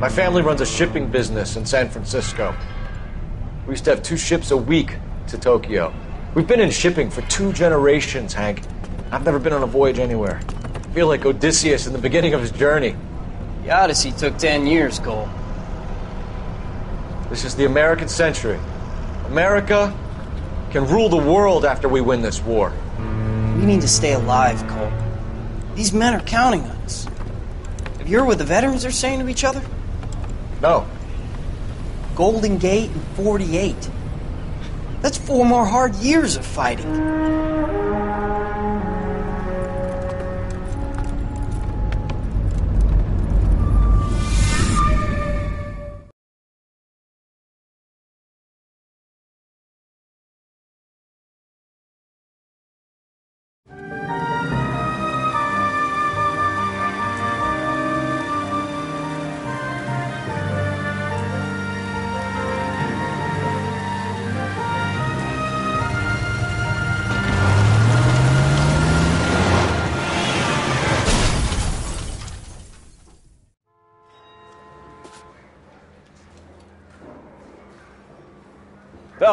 My family runs a shipping business in San Francisco. We used to have two ships a week to Tokyo. We've been in shipping for two generations, Hank. I've never been on a voyage anywhere. I feel like Odysseus in the beginning of his journey. The Odyssey took 10 years, Cole. This is the American century. America can rule the world after we win this war. We need to stay alive, Cole. These men are counting on us. Have you heard what the veterans are saying to each other? No. Golden Gate and 48. That's four more hard years of fighting.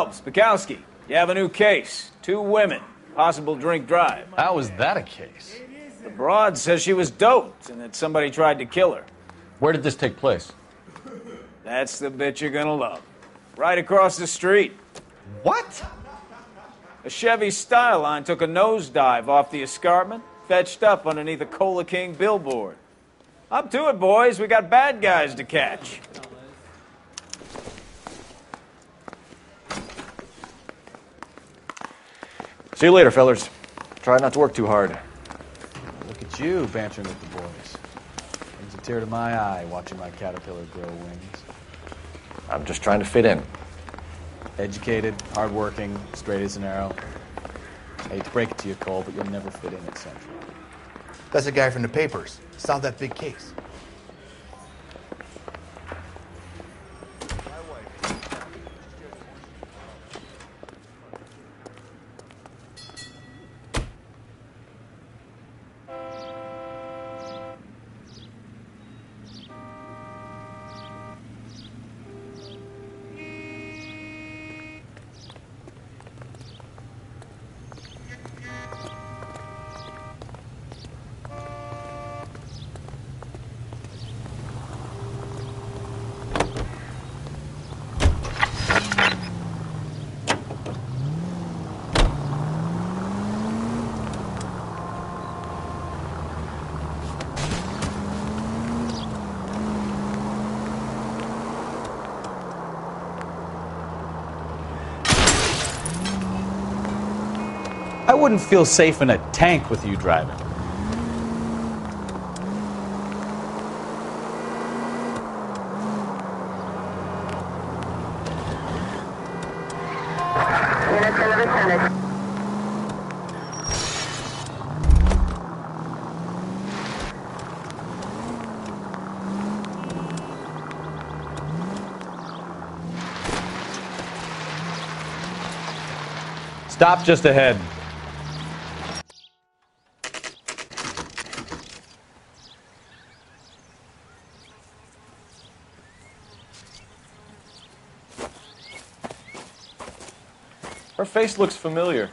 Phelps, Bekowsky, you have a new case. Two women, possible drink drive. How was that a case? The broad says she was doped and that somebody tried to kill her. Where did this take place? That's the bit you're gonna love. Right across the street. What? A Chevy Styleline took a nosedive off the escarpment, fetched up underneath a Cola King billboard. Up to it, boys. We got bad guys to catch. See you later, fellers. Try not to work too hard. Look at you bantering with the boys. Brings a tear to my eye watching my caterpillar grow wings. I'm just trying to fit in. Educated, hardworking, straight as an arrow. I hate to break it to you, Cole, but you'll never fit in at Central. That's a guy from the papers. Solved that big case. Wouldn't feel safe in a tank with you driving. Stop just ahead. Her face looks familiar.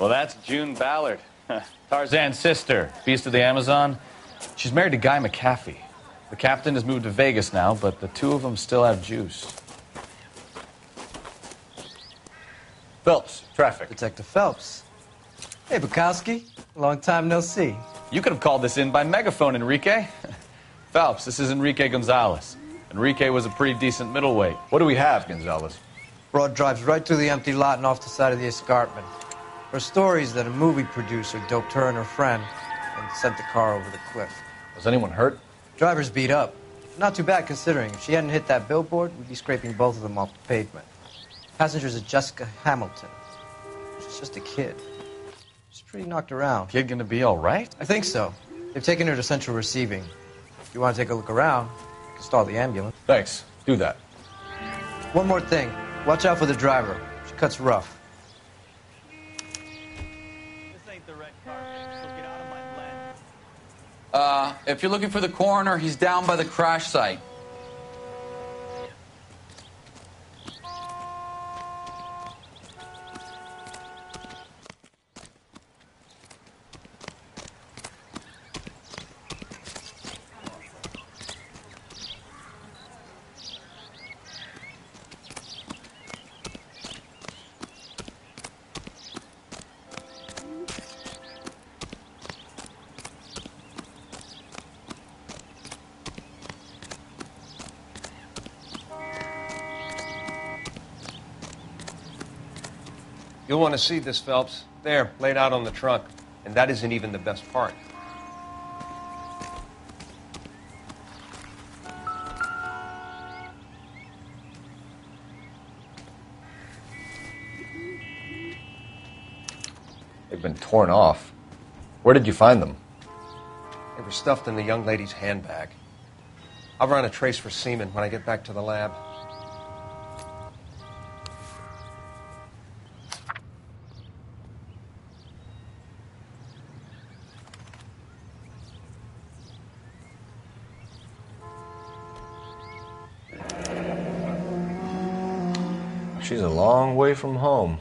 Well, that's June Ballard, Tarzan's sister, beast of the Amazon. She's married to Guy McAfee. The captain has moved to Vegas now, but the two of them still have juice. Phelps, traffic. Detective Phelps. Hey, Bekowsky. Long time no see. You could have called this in by megaphone, Enrique. Phelps, this is Enrique Gonzalez. Enrique was a pretty decent middleweight. What do we have, Gonzalez? Broad drives right through the empty lot and off the side of the escarpment. Her story is that a movie producer doped her and her friend and sent the car over the cliff. Was anyone hurt? Driver's beat up. Not too bad considering. If she hadn't hit that billboard, we'd be scraping both of them off the pavement. Passenger's a Jessica Hamilton. She's just a kid. She's pretty knocked around. Kid gonna be all right? I think so. They've taken her to central receiving. If you want to take a look around, you can stall the ambulance. Thanks. Do that. One more thing. Watch out for the driver. She cuts rough. This ain't the red carp. Uh, if you're looking for the coroner, he's down by the crash site. You'll want to see this, Phelps. There, laid out on the trunk. And that isn't even the best part. They've been torn off. Where did you find them? They were stuffed in the young lady's handbag. I'll run a trace for semen when I get back to the lab. She's a long way from home.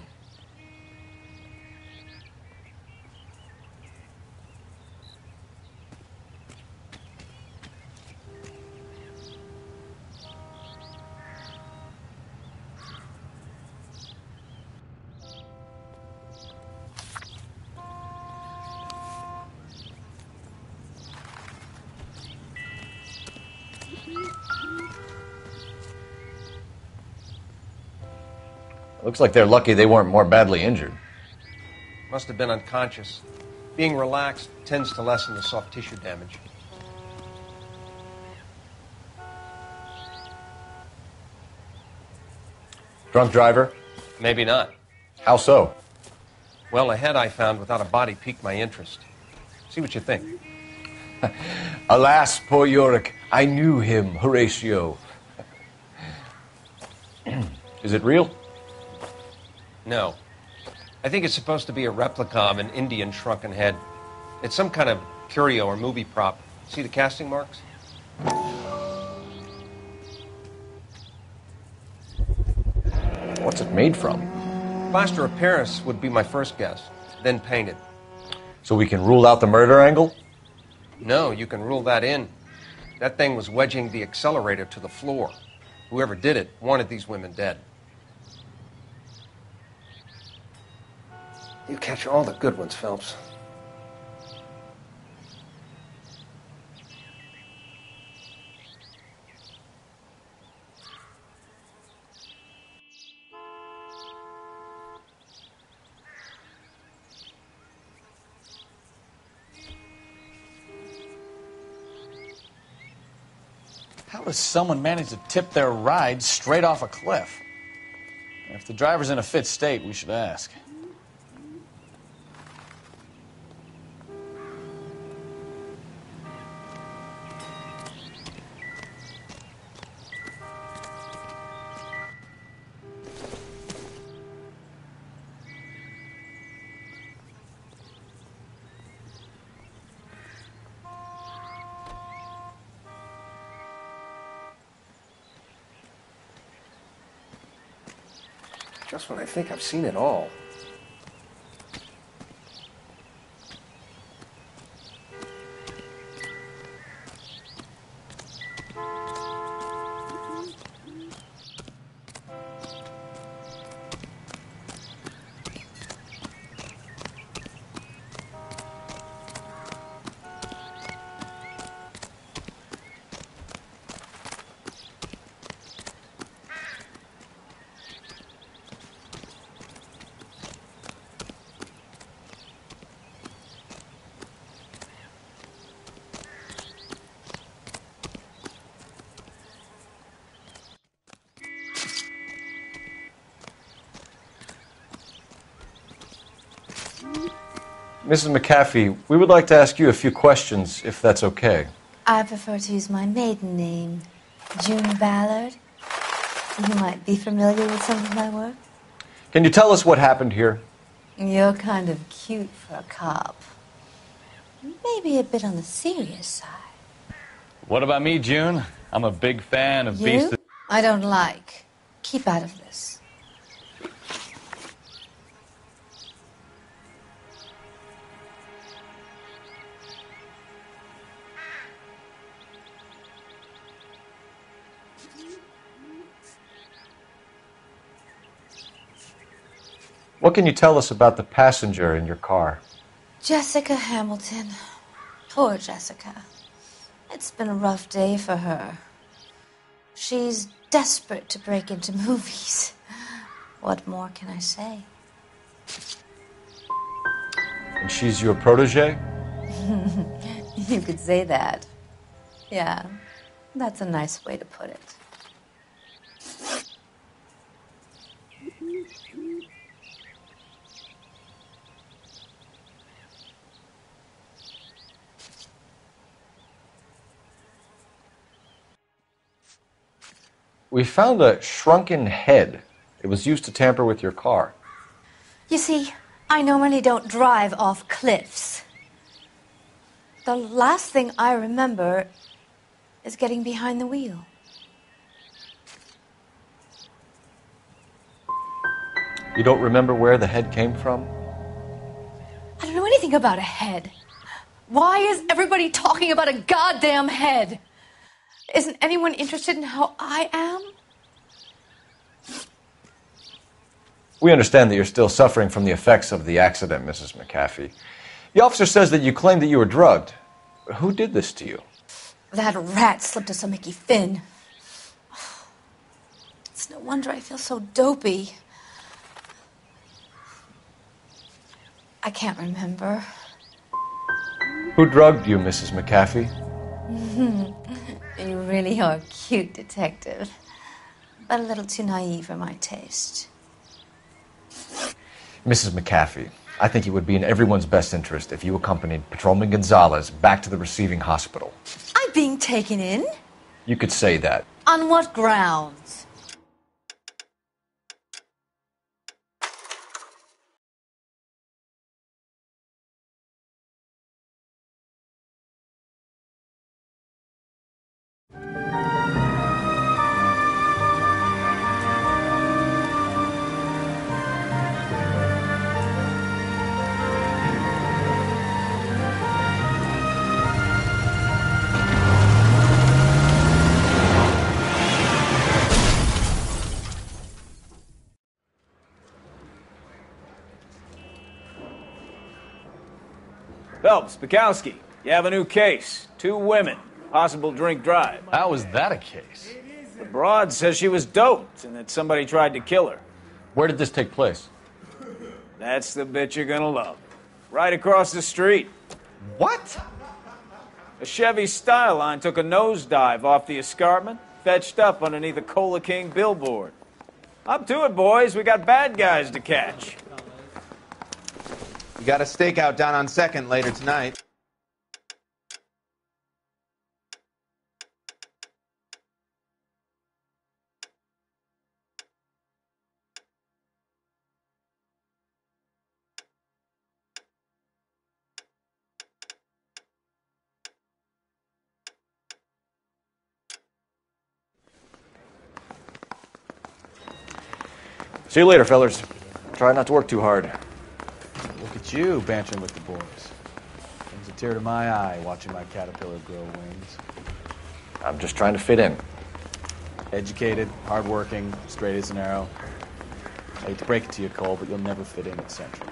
Like they're lucky they weren't more badly injured. Must have been unconscious. Being relaxed tends to lessen the soft tissue damage. Drunk driver? Maybe not. How so? Well, a head I found without a body piqued my interest. See what you think. Alas, poor Yorick, I knew him, Horatio. Is it real? No. I think it's supposed to be a replica of an Indian shrunken head. It's some kind of curio or movie prop. See the casting marks? What's it made from? Plaster of Paris would be my first guess, then painted. So we can rule out the murder angle? No, you can rule that in. That thing was wedging the accelerator to the floor. Whoever did it wanted these women dead. You catch all the good ones, Phelps. How does someone manage to tip their ride straight off a cliff? If the driver's in a fit state, we should ask. When I think I've seen it all. Mrs. McAfee, we would like to ask you a few questions, if that's okay. I prefer to use my maiden name, June Ballard. You might be familiar with some of my work. Can you tell us what happened here? You're kind of cute for a cop. Maybe a bit on the serious side. What about me, June? I'm a big fan of You? Beast. I don't like. Keep out of What can you tell us about the passenger in your car? Jessica Hamilton. Poor Jessica. It's been a rough day for her. She's desperate to break into movies. What more can I say? And she's your protege? You could say that. Yeah, that's a nice way to put it. We found a shrunken head. It was used to tamper with your car. You see, I normally don't drive off cliffs. The last thing I remember is getting behind the wheel. You don't remember where the head came from? I don't know anything about a head. Why is everybody talking about a goddamn head? Isn't anyone interested in how I am? We understand that you're still suffering from the effects of the accident, Mrs. McAfee. The officer says that you claimed that you were drugged. Who did this to you? That rat slipped us a Mickey Finn. It's no wonder I feel so dopey. I can't remember. Who drugged you, Mrs. McAfee? You really are a cute detective, but a little too naive for my taste. Mrs. McAfee, I think it would be in everyone's best interest if you accompanied Patrolman Gonzalez back to the receiving hospital. I'm being taken in? You could say that. On what grounds? Phelps, Bekowsky, you have a new case. Two women, possible drink drive. How is that a case? The broad says she was doped and that somebody tried to kill her. Where did this take place? That's the bit you're gonna love. Right across the street. What? A Chevy Styleline took a nosedive off the escarpment, fetched up underneath a Cola King billboard. Up to it, boys. We got bad guys to catch. We got a stakeout down on second later tonight. See you later, fellers. Try not to work too hard. At you bantering with the boys. Brings a tear to my eye watching my caterpillar grow wings. I'm just trying to fit in. Educated, hardworking, straight as an arrow. I hate to break it to you, Cole, but you'll never fit in at Central.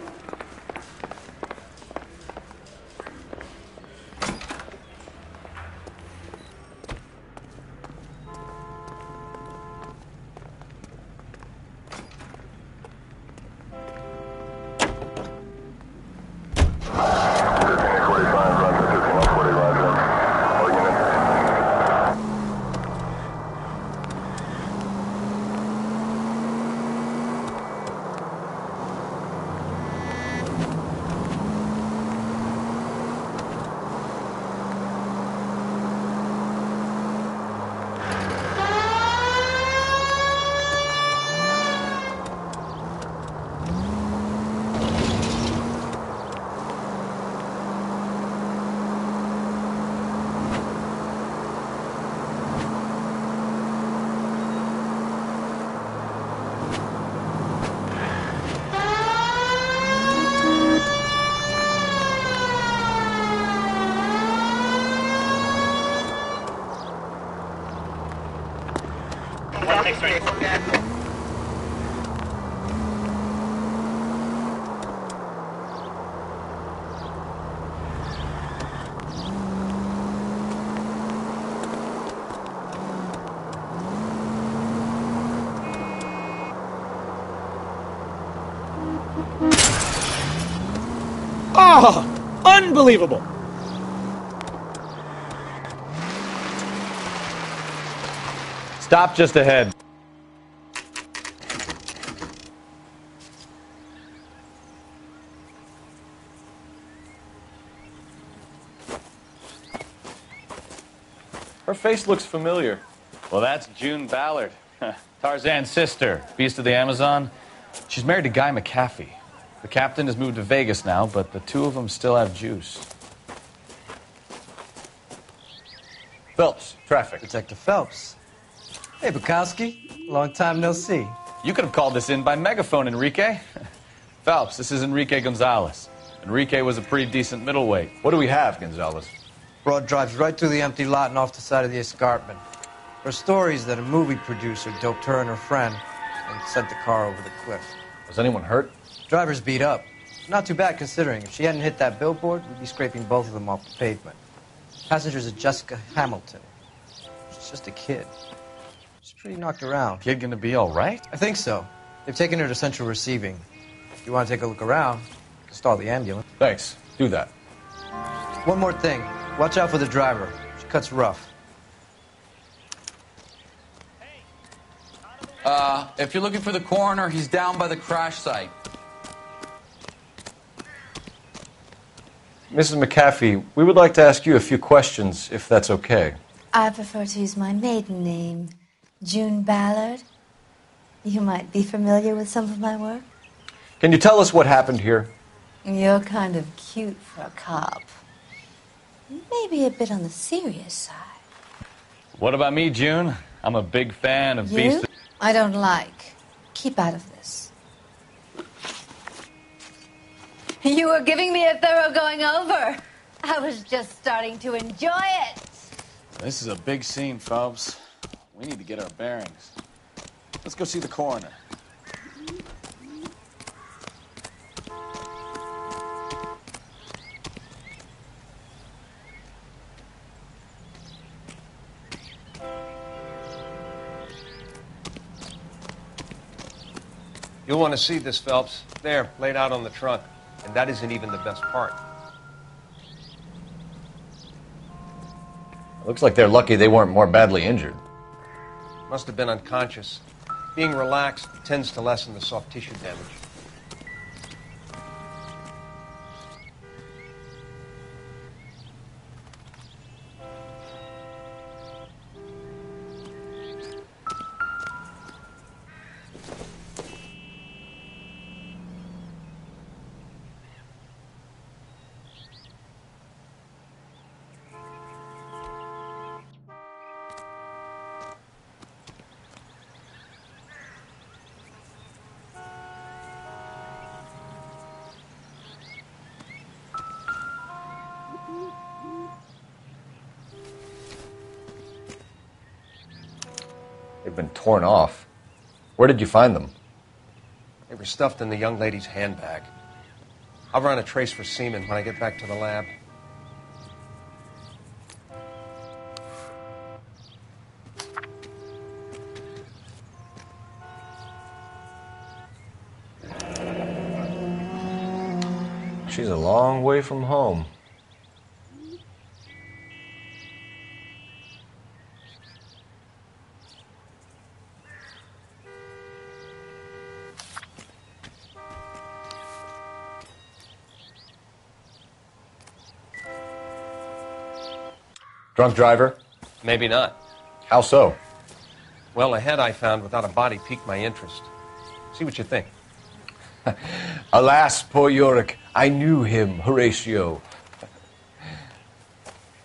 Oh, unbelievable. Stop just ahead. Her face looks familiar. Well, that's June Ballard, Tarzan's sister, Beast of the Amazon. She's married to Guy McAfee. The captain has moved to Vegas now, but the two of them still have juice. Phelps, traffic. Detective Phelps. Hey, Bekowsky. Long time no see. You could have called this in by megaphone, Enrique. Phelps, this is Enrique Gonzalez. Enrique was a pretty decent middleweight. What do we have, Gonzalez? Broad drives right through the empty lot and off the side of the escarpment. Her stories that a movie producer doped her and her friend and sent the car over the cliff. Was anyone hurt? Driver's beat up. Not too bad considering. If she hadn't hit that billboard, we'd be scraping both of them off the pavement. Passenger's are Jessica Hamilton. She's just a kid. She's pretty knocked around. Kid gonna be all right? I think so. They've taken her to central receiving. If you want to take a look around, you can stall the ambulance. Thanks. Do that. One more thing. Watch out for the driver. She cuts rough. Uh, if you're looking for the coroner, he's down by the crash site. Mrs. McAfee, we would like to ask you a few questions, if that's okay. I prefer to use my maiden name, June Ballard. You might be familiar with some of my work. Can you tell us what happened here? You're kind of cute for a cop. Maybe a bit on the serious side. What about me, June? I'm a big fan of You? Beast. I don't like. Keep out of this. You were giving me a thorough going over. I was just starting to enjoy it. This is a big scene, Phelps. We need to get our bearings. Let's go see the coroner. You'll want to see this, Phelps. There, laid out on the trunk. And that isn't even the best part. Looks like they're lucky they weren't more badly injured. Must have been unconscious. Being relaxed tends to lessen the soft tissue damage. Been torn off. Where did you find them? They were stuffed in the young lady's handbag. I'll run a trace for semen when I get back to the lab. She's a long way from home. Drunk driver? Maybe not. How so? Well, a head I found without a body piqued my interest. See what you think. Alas, poor Yorick, I knew him, Horatio.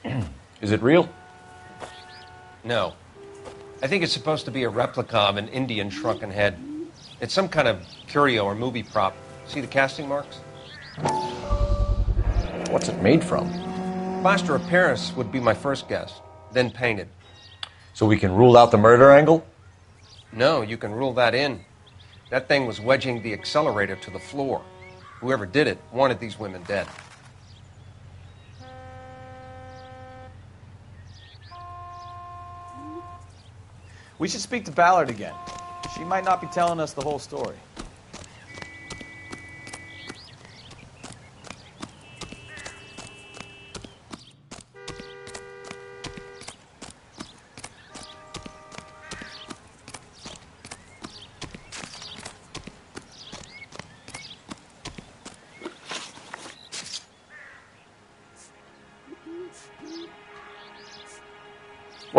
Is it real? No. I think it's supposed to be a replica of an Indian shrunken head. It's some kind of curio or movie prop. See the casting marks? What's it made from? Plaster of Paris would be my first guess, then painted. So we can rule out the murder angle? No, you can rule that in. That thing was wedging the accelerator to the floor. Whoever did it wanted these women dead. We should speak to Ballard again. She might not be telling us the whole story.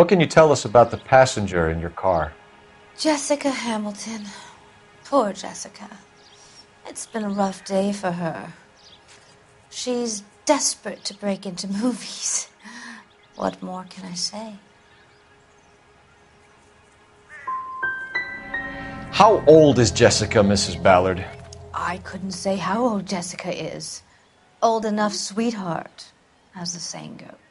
What can you tell us about the passenger in your car? Jessica Hamilton. Poor Jessica. It's been a rough day for her. She's desperate to break into movies. What more can I say? How old is Jessica, Mrs. Ballard? I couldn't say how old Jessica is. Old enough, sweetheart, as the saying goes.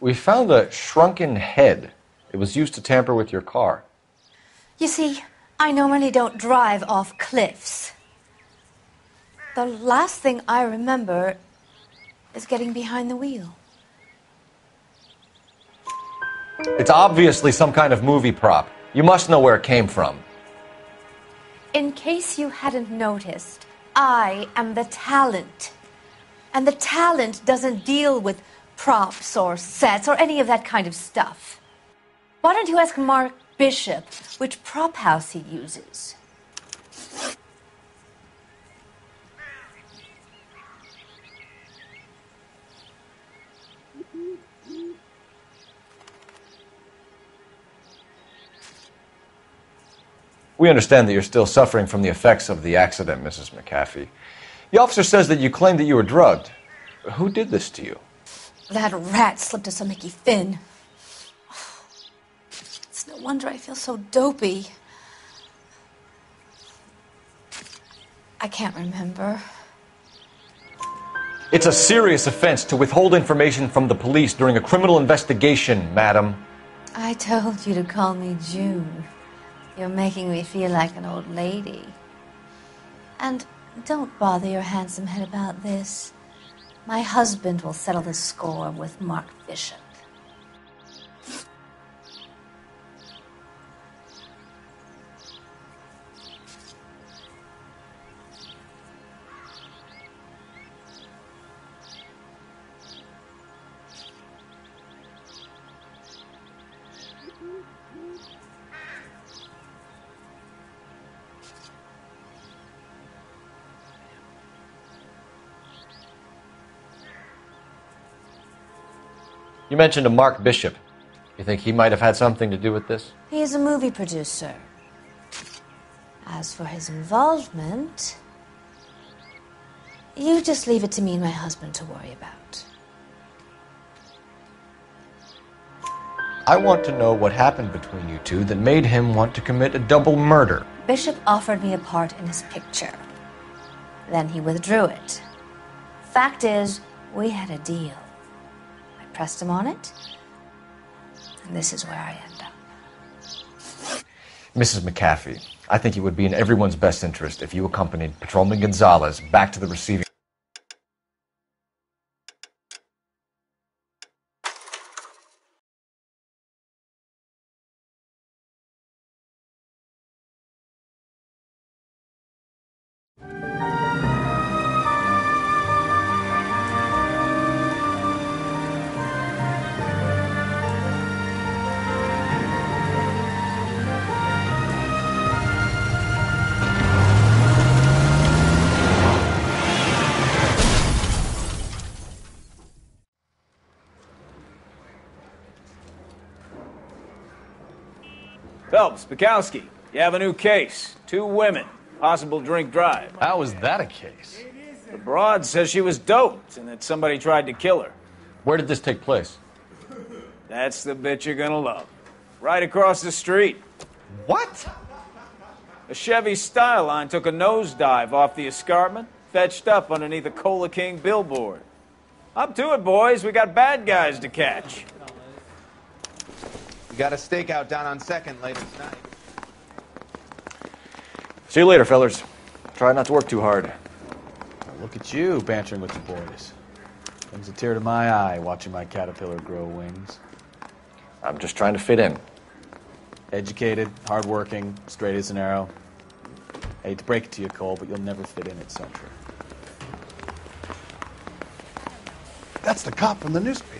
We found a shrunken head. It was used to tamper with your car. You see, I normally don't drive off cliffs. The last thing I remember is getting behind the wheel. It's obviously some kind of movie prop. You must know where it came from. In case you hadn't noticed, I am the talent. And the talent doesn't deal with props or sets or any of that kind of stuff. Why don't you ask Mark Bishop which prop house he uses? We understand that you're still suffering from the effects of the accident, Mrs. McAfee. The officer says that you claimed that you were drugged. Who did this to you? That rat slipped us a Mickey Finn. It's no wonder I feel so dopey. I can't remember. It's a serious offense to withhold information from the police during a criminal investigation, madam. I told you to call me June. You're making me feel like an old lady. And don't bother your handsome head about this. My husband will settle the score with Mark Bishop. You mentioned a Mark Bishop. You think he might have had something to do with this? He is a movie producer. As for his involvement, you just leave it to me and my husband to worry about. I want to know what happened between you two that made him want to commit a double murder. Bishop offered me a part in his picture. Then he withdrew it. Fact is, we had a deal. Pressed him on it, and this is where I end up. Mrs. McAfee, I think it would be in everyone's best interest if you accompanied Patrolman Gonzalez back to the receiving. Phelps, Bekowsky, you have a new case. Two women, possible drink drive. How is that a case? The broad says she was doped and that somebody tried to kill her. Where did this take place? That's the bit you're gonna love. Right across the street. What? A Chevy Styleline took a nosedive off the escarpment, fetched up underneath a Cola King billboard. Up to it, boys. We got bad guys to catch. We got a stakeout down on second later tonight. See you later, fellers. Try not to work too hard. Look at you bantering with the boys. Brings a tear to my eye watching my caterpillar grow wings. I'm just trying to fit in. Educated, hardworking, straight as an arrow. I hate to break it to you, Cole, but you'll never fit in at Central. That's the cop from the newspapers.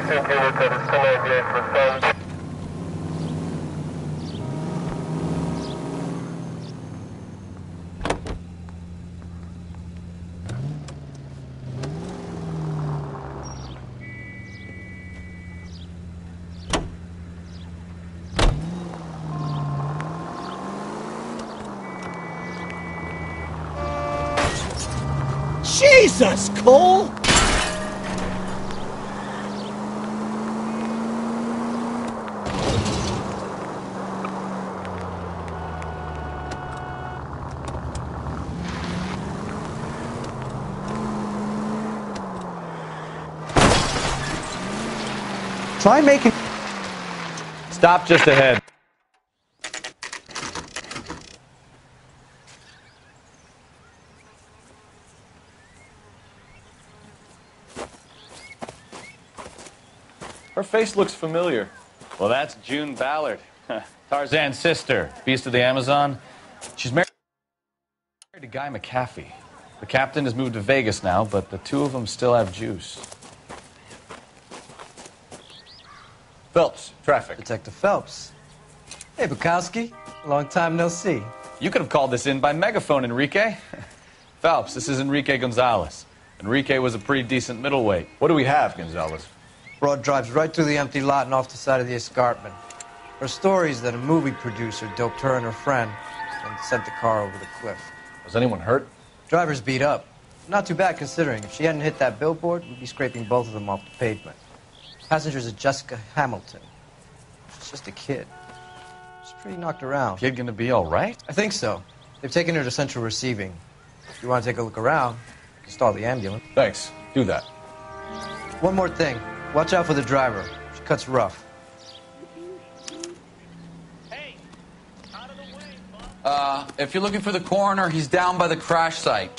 Precinct unit that is 1098. Jesus, Cole! Try making. Stop just ahead. Her face looks familiar. Well, that's June Ballard, Tarzan's sister, beast of the Amazon. She's married to Guy McAfee. The captain has moved to Vegas now, but the two of them still have juice. Phelps, traffic. Detective Phelps. Hey, Bekowsky. Long time no see. You could have called this in by megaphone, Enrique. Phelps, this is Enrique Gonzalez. Enrique was a pretty decent middleweight. What do we have, Gonzalez? Broad drives right through the empty lot and off the side of the escarpment. Her story is that a movie producer doped her and her friend and sent the car over the cliff. Was anyone hurt? Driver's beat up. Not too bad considering. If she hadn't hit that billboard, we'd be scraping both of them off the pavement. Passenger's a Jessica Hamilton. She's just a kid. She's pretty knocked around. Kid gonna be all right? I think so. They've taken her to central receiving. If you want to take a look around, you can stall the ambulance. Thanks. Do that. One more thing. Watch out for the driver. She cuts rough. Hey! out of the way, Uh, if you're looking for the coroner, he's down by the crash site.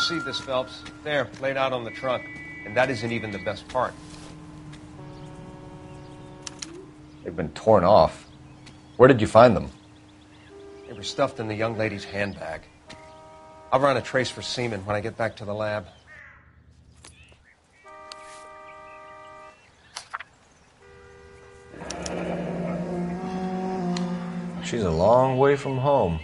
See this, Phelps. There, laid out on the trunk. And that isn't even the best part. They've been torn off. Where did you find them? They were stuffed in the young lady's handbag. I'll run a trace for semen when I get back to the lab. She's a long way from home.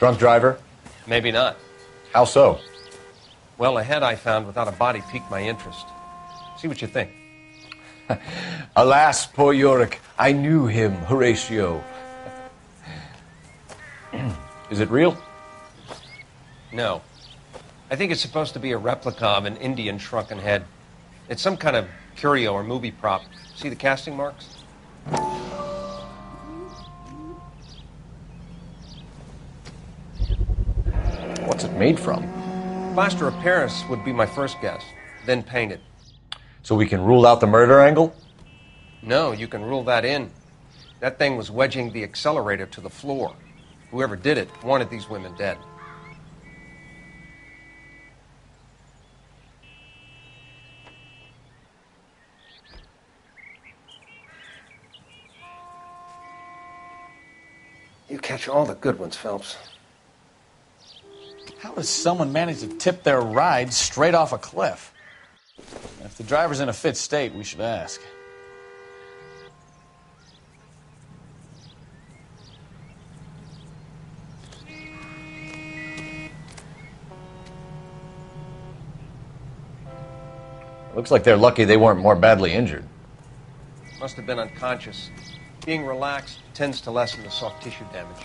Drunk driver? Maybe not. How so? Well, a head I found without a body piqued my interest. See what you think. Alas, poor Yorick, I knew him, Horatio. Is it real? No. I think it's supposed to be a replica of an Indian shrunken head. It's some kind of curio or movie prop. See the casting marks? What's it made from? Plaster of Paris would be my first guess, then painted. So we can rule out the murder angle? No, you can rule that in. That thing was wedging the accelerator to the floor. Whoever did it wanted these women dead. You catch all the good ones, Phelps. How does someone manage to tip their ride straight off a cliff? If the driver's in a fit state, we should ask. Looks like they're lucky they weren't more badly injured. Must have been unconscious. Being relaxed tends to lessen the soft tissue damage.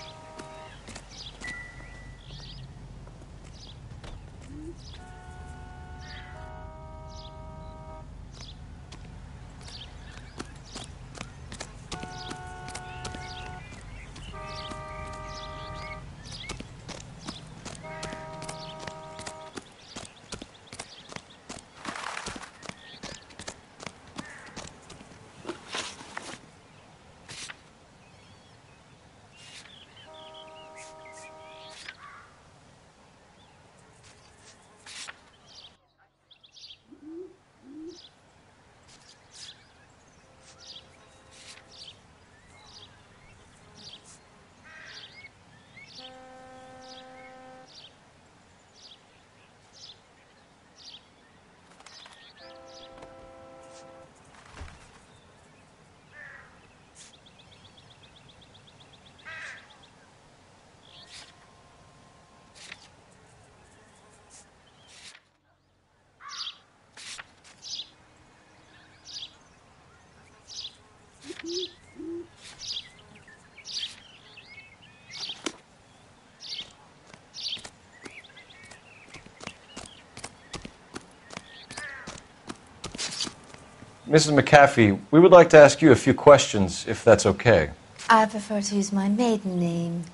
Mrs. McAfee, we would like to ask you a few questions, if that's okay. I prefer to use my maiden name,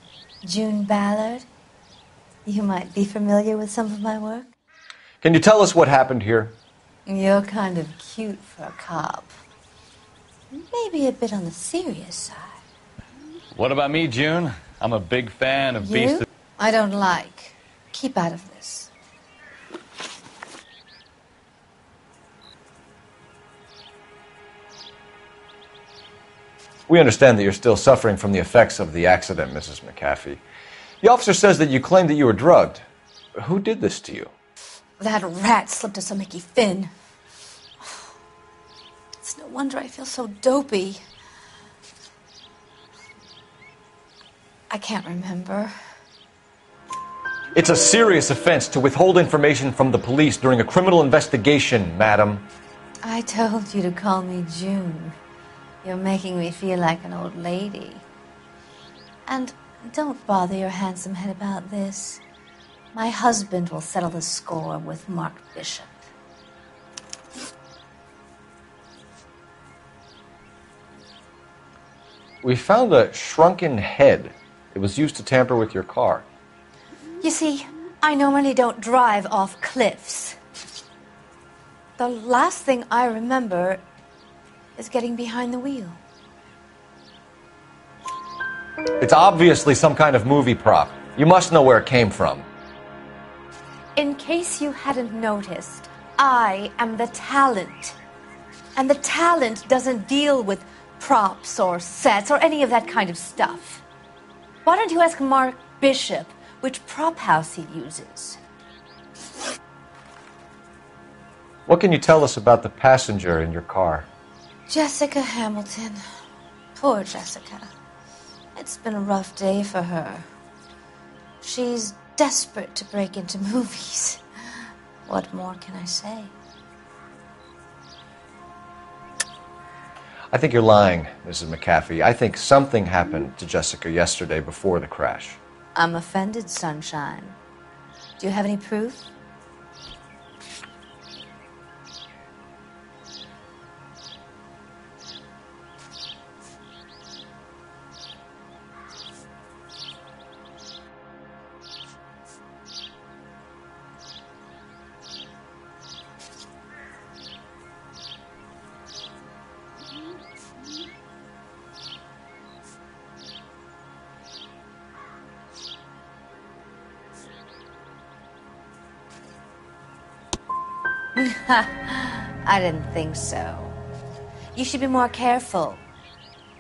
June Ballard. You might be familiar with some of my work. Can you tell us what happened here? You're kind of cute for a cop. Maybe a bit on the serious side. What about me, June? I'm a big fan of Beast You? of... I don't like. Keep out of this. We understand that you're still suffering from the effects of the accident, Mrs. McAfee. The officer says that you claimed that you were drugged. Who did this to you? That rat slipped us a Mickey Finn. It's no wonder I feel so dopey. I can't remember. It's a serious offense to withhold information from the police during a criminal investigation, madam. I told you to call me June. You're making me feel like an old lady. And don't bother your handsome head about this. My husband will settle the score with Mark Bishop. We found a shrunken head. It was used to tamper with your car. You see, I normally don't drive off cliffs. The last thing I remember is getting behind the wheel. It's obviously some kind of movie prop. You must know where it came from. In case you hadn't noticed, I am the talent. And the talent doesn't deal with props or sets or any of that kind of stuff. Why don't you ask Mark Bishop which prop house he uses? What can you tell us about the passenger in your car? Jessica Hamilton. Poor Jessica. It's been a rough day for her. She's desperate to break into movies. What more can I say? I think you're lying, Mrs. McAfee. I think something happened to Jessica yesterday before the crash. I'm offended, Sunshine. Do you have any proof? I didn't think so. You should be more careful.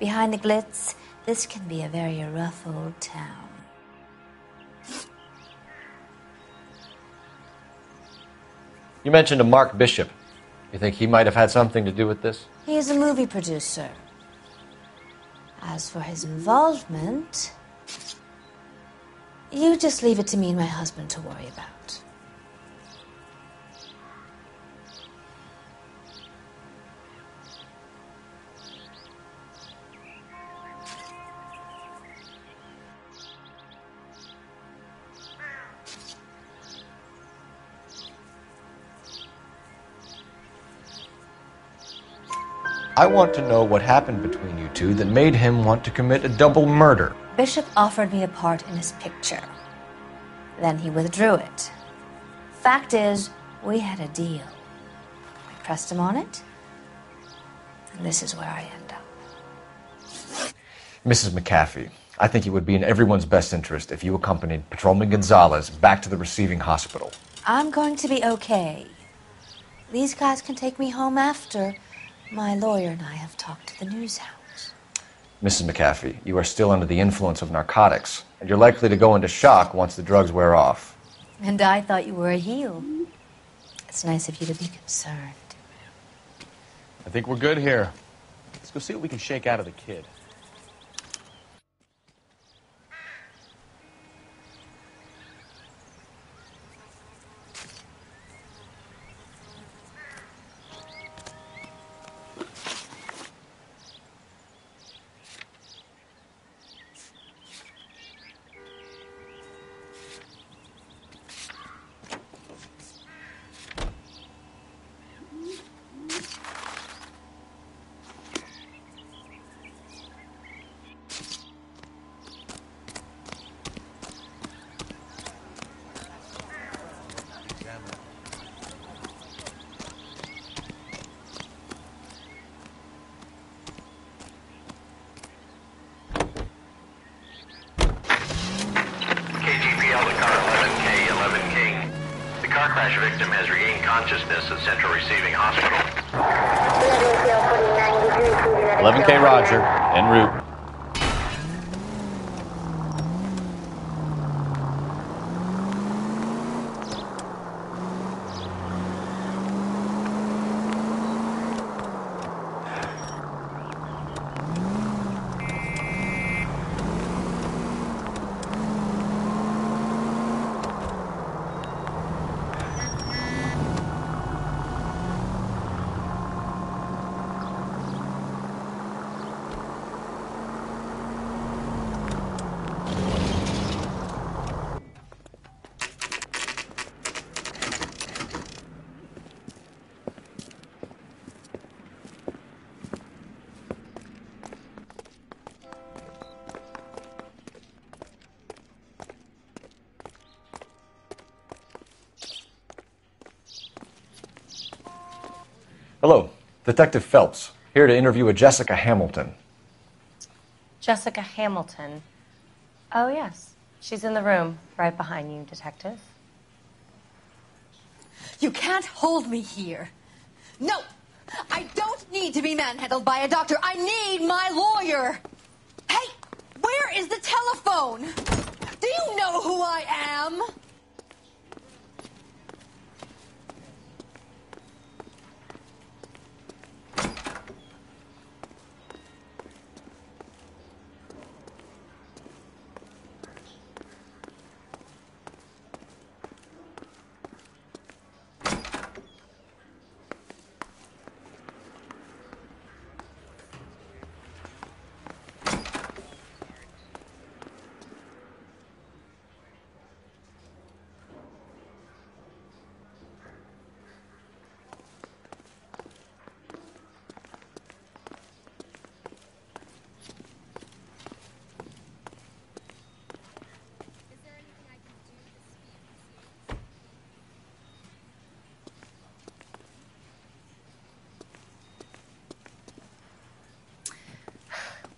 Behind the glitz, this can be a very rough old town. You mentioned a Mark Bishop. You think he might have had something to do with this? He is a movie producer. As for his involvement, you just leave it to me and my husband to worry about. I want to know what happened between you two that made him want to commit a double murder. Bishop offered me a part in his picture. Then he withdrew it. Fact is, we had a deal. I pressed him on it, and this is where I end up. Mrs. McAfee, I think it would be in everyone's best interest if you accompanied Patrolman Gonzalez back to the receiving hospital. I'm going to be okay. These guys can take me home after. My lawyer and I have talked to the news house. Mrs. McAfee, you are still under the influence of narcotics, and you're likely to go into shock once the drugs wear off. And I thought you were a heel. It's nice of you to be concerned. I think we're good here. Let's go see what we can shake out of the kid. crash victim has regained consciousness at Central Receiving Hospital. 11K en route. Hello, Detective Phelps, here to interview a Jessica Hamilton. Jessica Hamilton. Oh, yes. She's in the room right behind you, Detective. You can't hold me here. No, I don't need to be manhandled by a doctor. I need my lawyer. Hey, where is the telephone? Do you know who I am?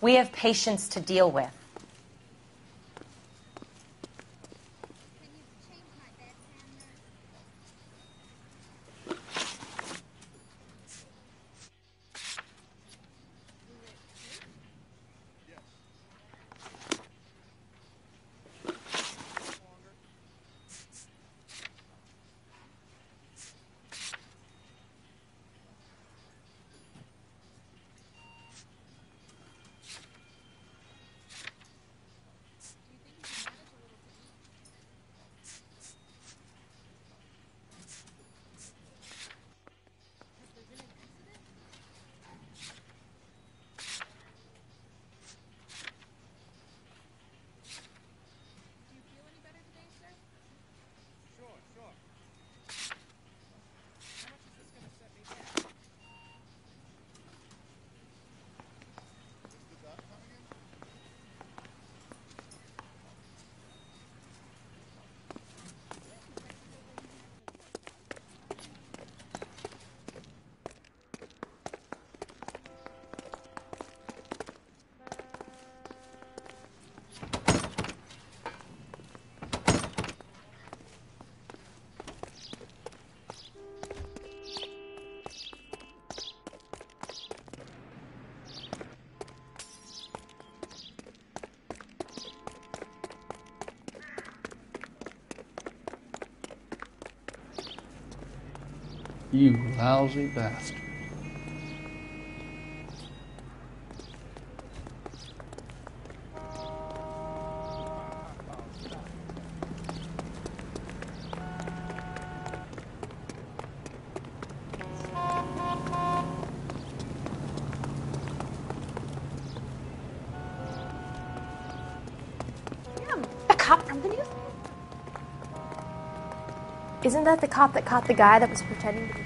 We have patients to deal with. You lousy bastard. Isn't that the cop that caught the guy that was pretending to be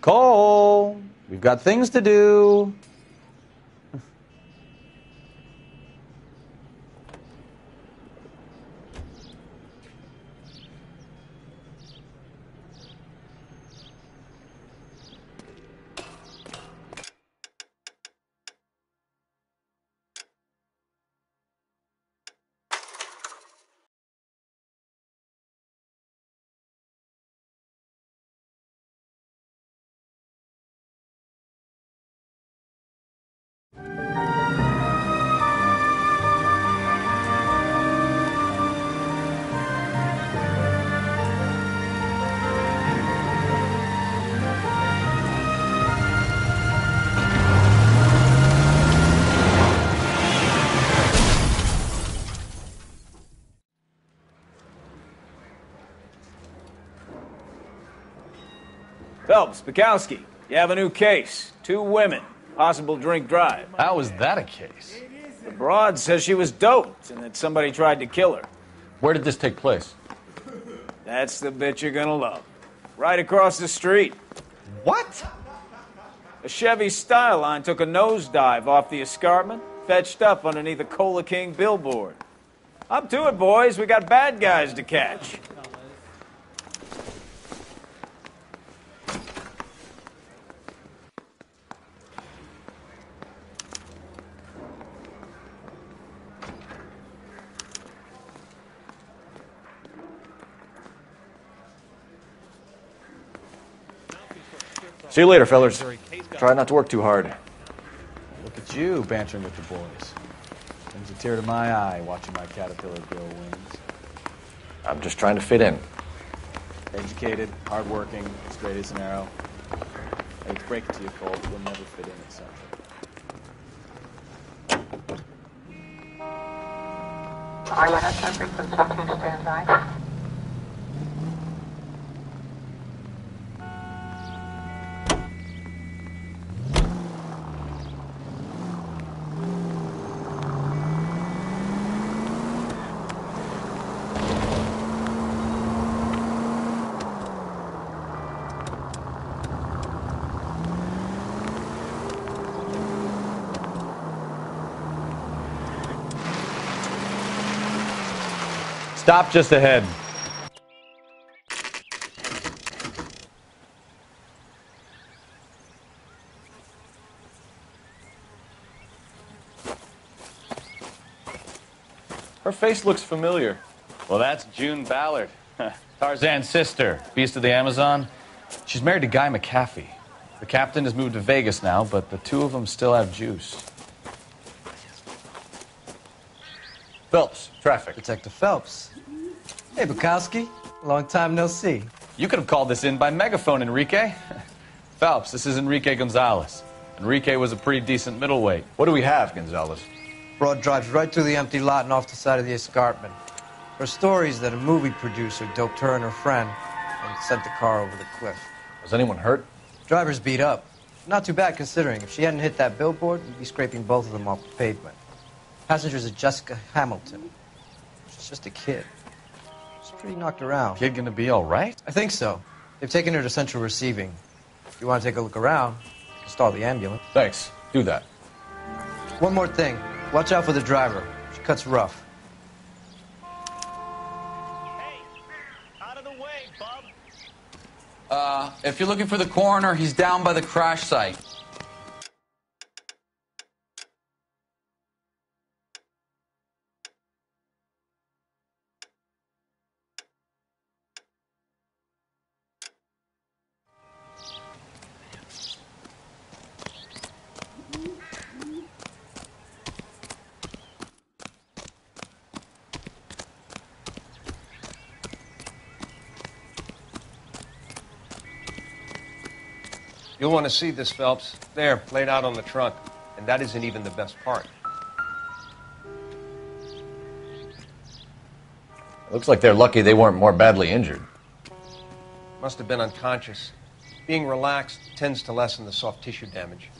Cole, we've got things to do. Phelps, Bekowsky, you have a new case. Two women, possible drink drive. How was that a case? The broad says she was doped and that somebody tried to kill her. Where did this take place? That's the bit you're gonna love. Right across the street. What? A Chevy Styleline took a nosedive off the escarpment, fetched up underneath a Cola King billboard. Up to it, boys. We got bad guys to catch. See you later, fellas. Try not to work too hard. Look at you bantering with the boys. Brings a tear to my eye watching my caterpillar grow wings. I'm just trying to fit in. Educated, hardworking, straight as an arrow. I hate to break it to you, Cole, but you'll never fit in at Central. RLS frequency 2 standby. Stop just ahead. Her face looks familiar. Well, that's June Ballard, Tarzan's sister, beast of the Amazon. She's married to Guy McCaffey. The captain has moved to Vegas now, but the two of them still have juice. Phelps, traffic. Detective Phelps. Hey, Bekowsky. Long time no see. You could have called this in by megaphone, Enrique. Phelps, this is Enrique Gonzalez. Enrique was a pretty decent middleweight. What do we have, Gonzalez? Broad drives right through the empty lot and off the side of the escarpment. Her story is that a movie producer doped her and her friend and sent the car over the cliff. Was anyone hurt? Driver's beat up. Not too bad considering. If she hadn't hit that billboard, we'd be scraping both of them off the pavement. Passenger's a Jessica Hamilton. She's just a kid. She's pretty knocked around. Kid gonna be all right? I think so. They've taken her to central receiving. If you want to take a look around, install the ambulance. Thanks. Do that. One more thing. Watch out for the driver. She cuts rough. Hey, out of the way, bub. Uh, if you're looking for the coroner, he's down by the crash site. You'll want to see this, Phelps. There, laid out on the trunk. And that isn't even the best part. Looks like they're lucky they weren't more badly injured. Must have been unconscious. Being relaxed tends to lessen the soft tissue damage.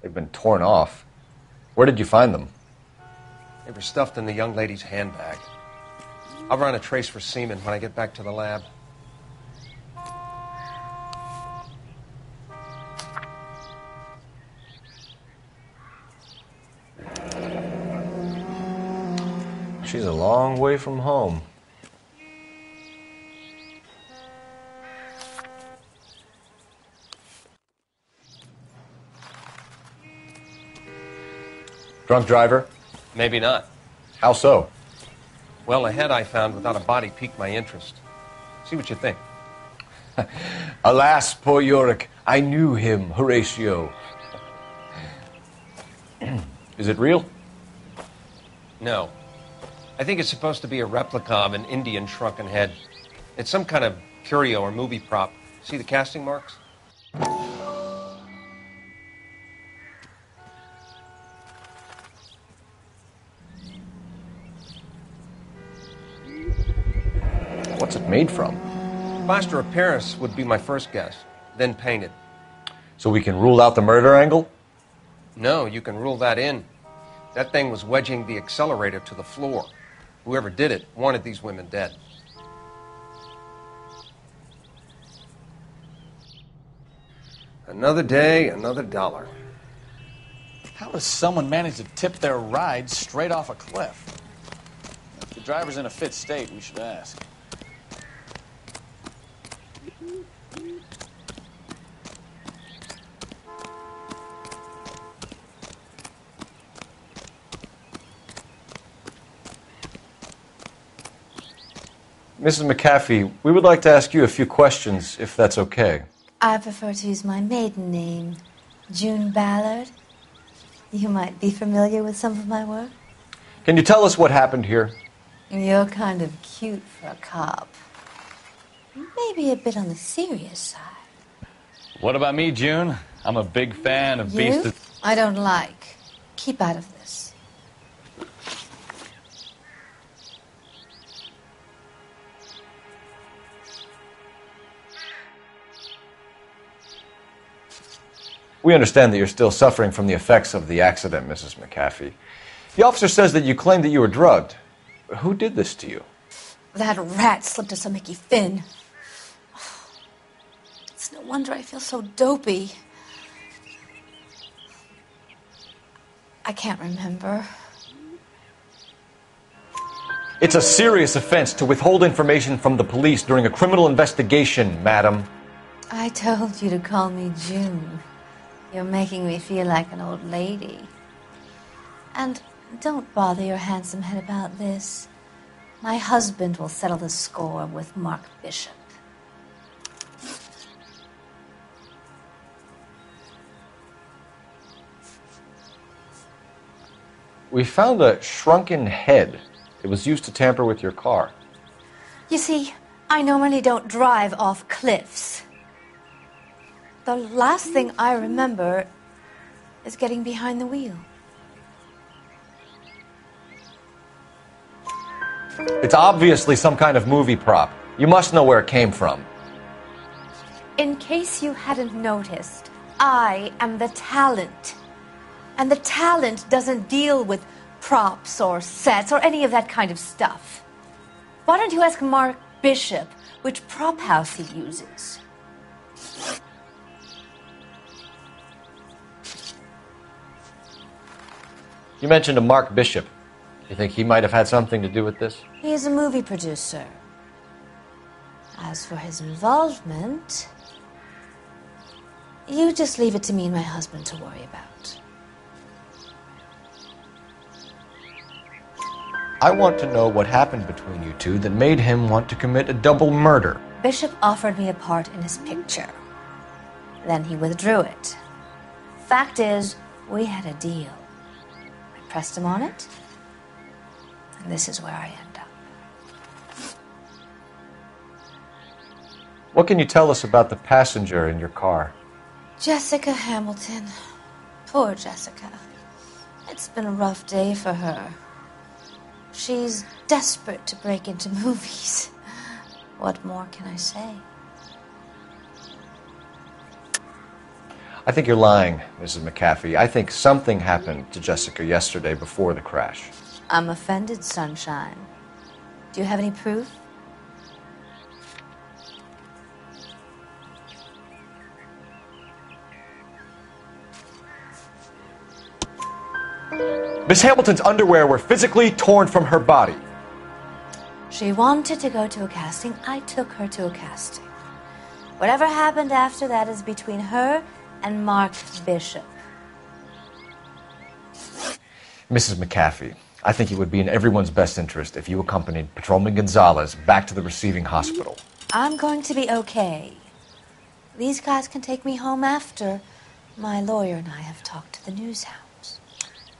They've been torn off. Where did you find them? They were stuffed in the young lady's handbag. I'll run a trace for semen when I get back to the lab. She's a long way from home. Drunk driver? Maybe not. How so? Well, a head I found without a body piqued my interest. See what you think. Alas, poor Yorick, I knew him, Horatio. Is it real? No. I think it's supposed to be a replica of an Indian shrunken head. It's some kind of curio or movie prop. See the casting marks? Made from? Plaster of Paris would be my first guess, then painted. So we can rule out the murder angle? No, you can rule that in. That thing was wedging the accelerator to the floor. Whoever did it wanted these women dead. Another day, another dollar. How does someone manage to tip their ride straight off a cliff? If the driver's in a fit state, we should ask. Mrs. McAfee, we would like to ask you a few questions, if that's okay. I prefer to use my maiden name, June Ballard. You might be familiar with some of my work. Can you tell us what happened here? You're kind of cute for a cop. Maybe a bit on the serious side. What about me, June? I'm a big fan of You? Beast. I don't like. Keep out of this. We understand that you're still suffering from the effects of the accident, Mrs. McAfee. The officer says that you claimed that you were drugged. Who did this to you? That rat slipped us a Mickey Finn. It's no wonder I feel so dopey. I can't remember. It's a serious offense to withhold information from the police during a criminal investigation, madam. I told you to call me June. You're making me feel like an old lady. And don't bother your handsome head about this. My husband will settle the score with Mark Bishop. We found a shrunken head. It was used to tamper with your car. You see, I normally don't drive off cliffs. The last thing I remember is getting behind the wheel. It's obviously some kind of movie prop. You must know where it came from. In case you hadn't noticed, I am the talent. And the talent doesn't deal with props or sets or any of that kind of stuff. Why don't you ask Mark Bishop which prop house he uses? You mentioned a Mark Bishop. You think he might have had something to do with this? He is a movie producer. As for his involvement, you just leave it to me and my husband to worry about. I want to know what happened between you two that made him want to commit a double murder. Bishop offered me a part in his picture. Then he withdrew it. Fact is, we had a deal. Pressed him on it, and this is where I end up. What can you tell us about the passenger in your car? Jessica Hamilton. Poor Jessica. It's been a rough day for her. She's desperate to break into movies. What more can I say? I think you're lying, Mrs. McAfee. I think something happened to Jessica yesterday before the crash. I'm offended, Sunshine. Do you have any proof? Miss Hamilton's underwear were physically torn from her body. She wanted to go to a casting. I took her to a casting. Whatever happened after that is between her and Mark Bishop. Mrs. McAfee, I think it would be in everyone's best interest if you accompanied Patrolman Gonzalez back to the receiving hospital. I'm going to be okay. These guys can take me home after my lawyer and I have talked to the news house.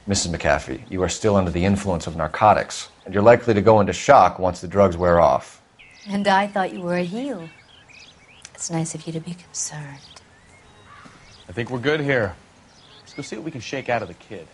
Mrs. McAfee, you are still under the influence of narcotics, and you're likely to go into shock once the drugs wear off. And I thought you were a heel. It's nice of you to be concerned. I think we're good here. Let's go see what we can shake out of the kid.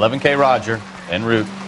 11K Roger, en route.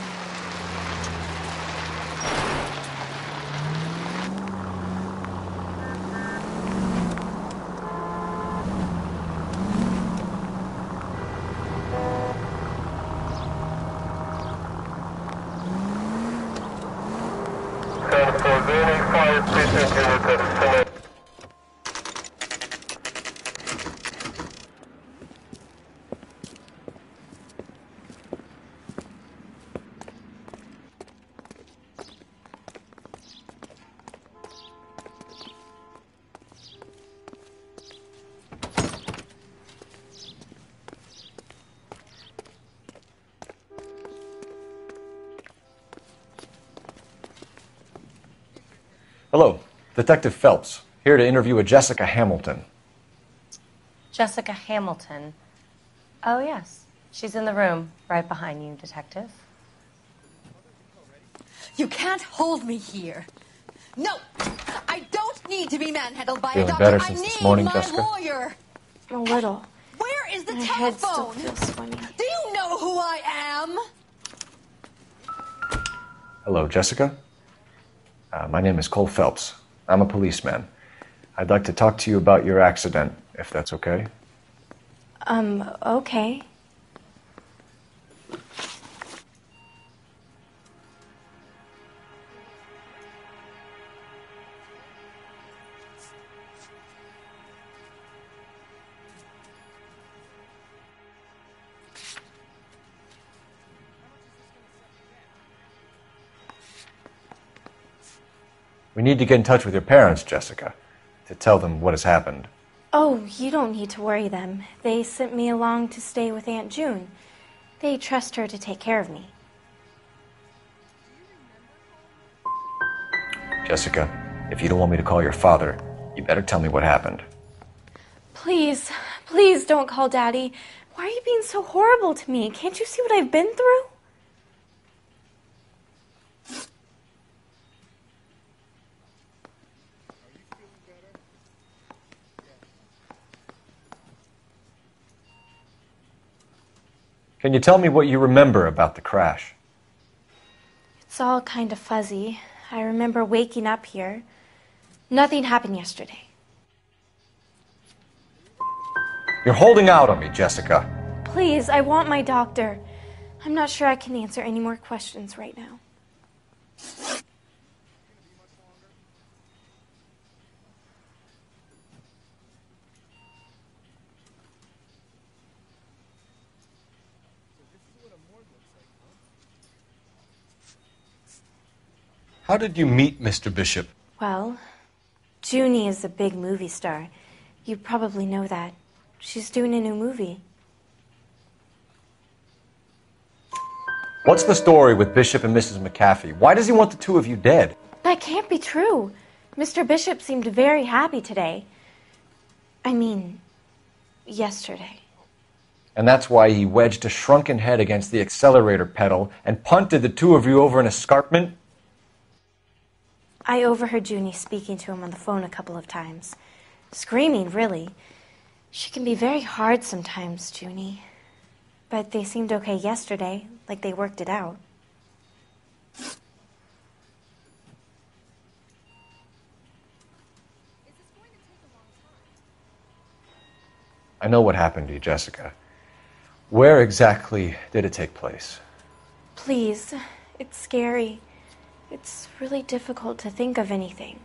Hello, Detective Phelps, here to interview a Jessica Hamilton. Jessica Hamilton. Oh, yes. She's in the room right behind you, Detective. You can't hold me here. No, I don't need to be manhandled by Feeling a doctor. better I since need this morning, my Jessica? lawyer. A little. Where is the My head still telephone? feels funny. Do you know who I am? Hello, Jessica. Uh, my name is Cole Phelps. I'm a policeman. I'd like to talk to you about your accident, if that's okay. Um, okay. We need to get in touch with your parents, Jessica, to tell them what has happened. Oh, you don't need to worry them. They sent me along to stay with Aunt June. They trust her to take care of me. Jessica, if you don't want me to call your father, you better tell me what happened. Please, please don't call Daddy. Why are you being so horrible to me? Can't you see what I've been through? Can you tell me what you remember about the crash? It's all kind of fuzzy. I remember waking up here. Nothing happened yesterday. You're holding out on me, Jessica. Please, I want my doctor. I'm not sure I can answer any more questions right now. How did you meet Mr. Bishop? Well, Junie is a big movie star. You probably know that. She's doing a new movie. What's the story with Bishop and Mrs. McAfee? Why does he want the two of you dead? That can't be true. Mr. Bishop seemed very happy today. I mean, yesterday. And that's why he wedged a shrunken head against the accelerator pedal and punted the two of you over an escarpment? I overheard Junie speaking to him on the phone a couple of times. Screaming, really. She can be very hard sometimes, Junie. But they seemed okay yesterday, like they worked it out. I know what happened to you, Jessica. Where exactly did it take place? Please, it's scary. It's really difficult to think of anything.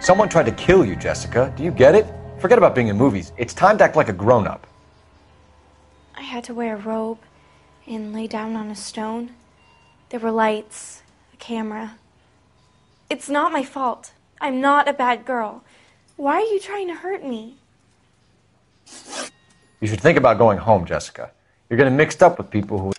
Someone tried to kill you, Jessica. Do you get it? Forget about being in movies. It's time to act like a grown up. I had to wear a robe and lay down on a stone. There were lights, a camera. It's not my fault. I'm not a bad girl. Why are you trying to hurt me? You should think about going home, Jessica. You're getting mixed up with people who.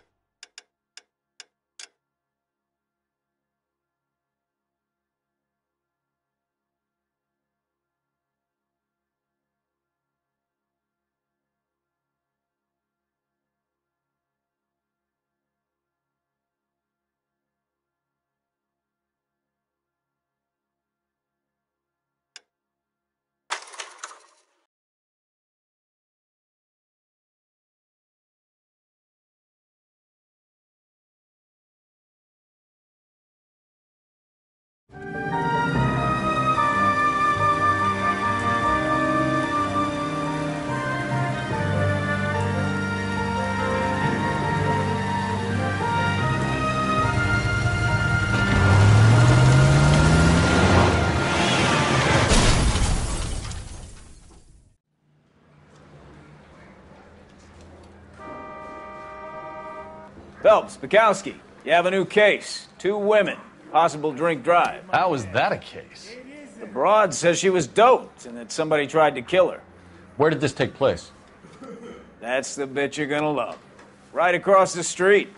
Phelps, Bekowsky, you have a new case. Two women, possible drink drive. How was that a case? The broad says she was doped and that somebody tried to kill her. Where did this take place? That's the bit you're gonna love. Right across the street.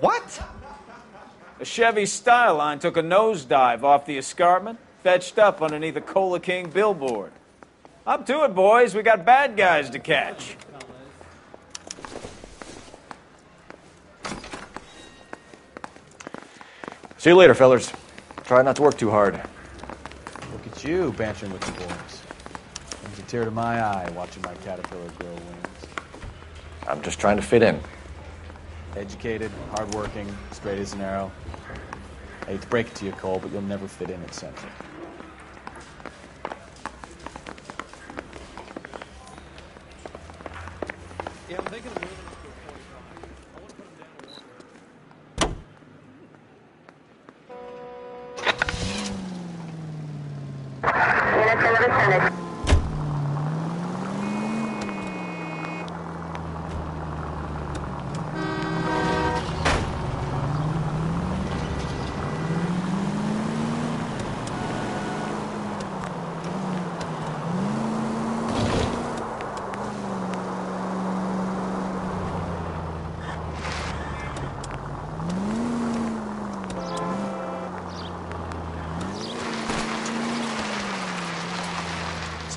What? A Chevy Styleline took a nosedive off the escarpment, fetched up underneath a Cola King billboard. Up to it, boys. We got bad guys to catch. See you later, fellers. Try not to work too hard. Look at you, bantering with the boys. Brings a tear to my eye watching my caterpillar grow wings. I'm just trying to fit in. Educated, hardworking, straight as an arrow. I hate to break it to you, Cole, but you'll never fit in at Central. Yeah, I'm thinking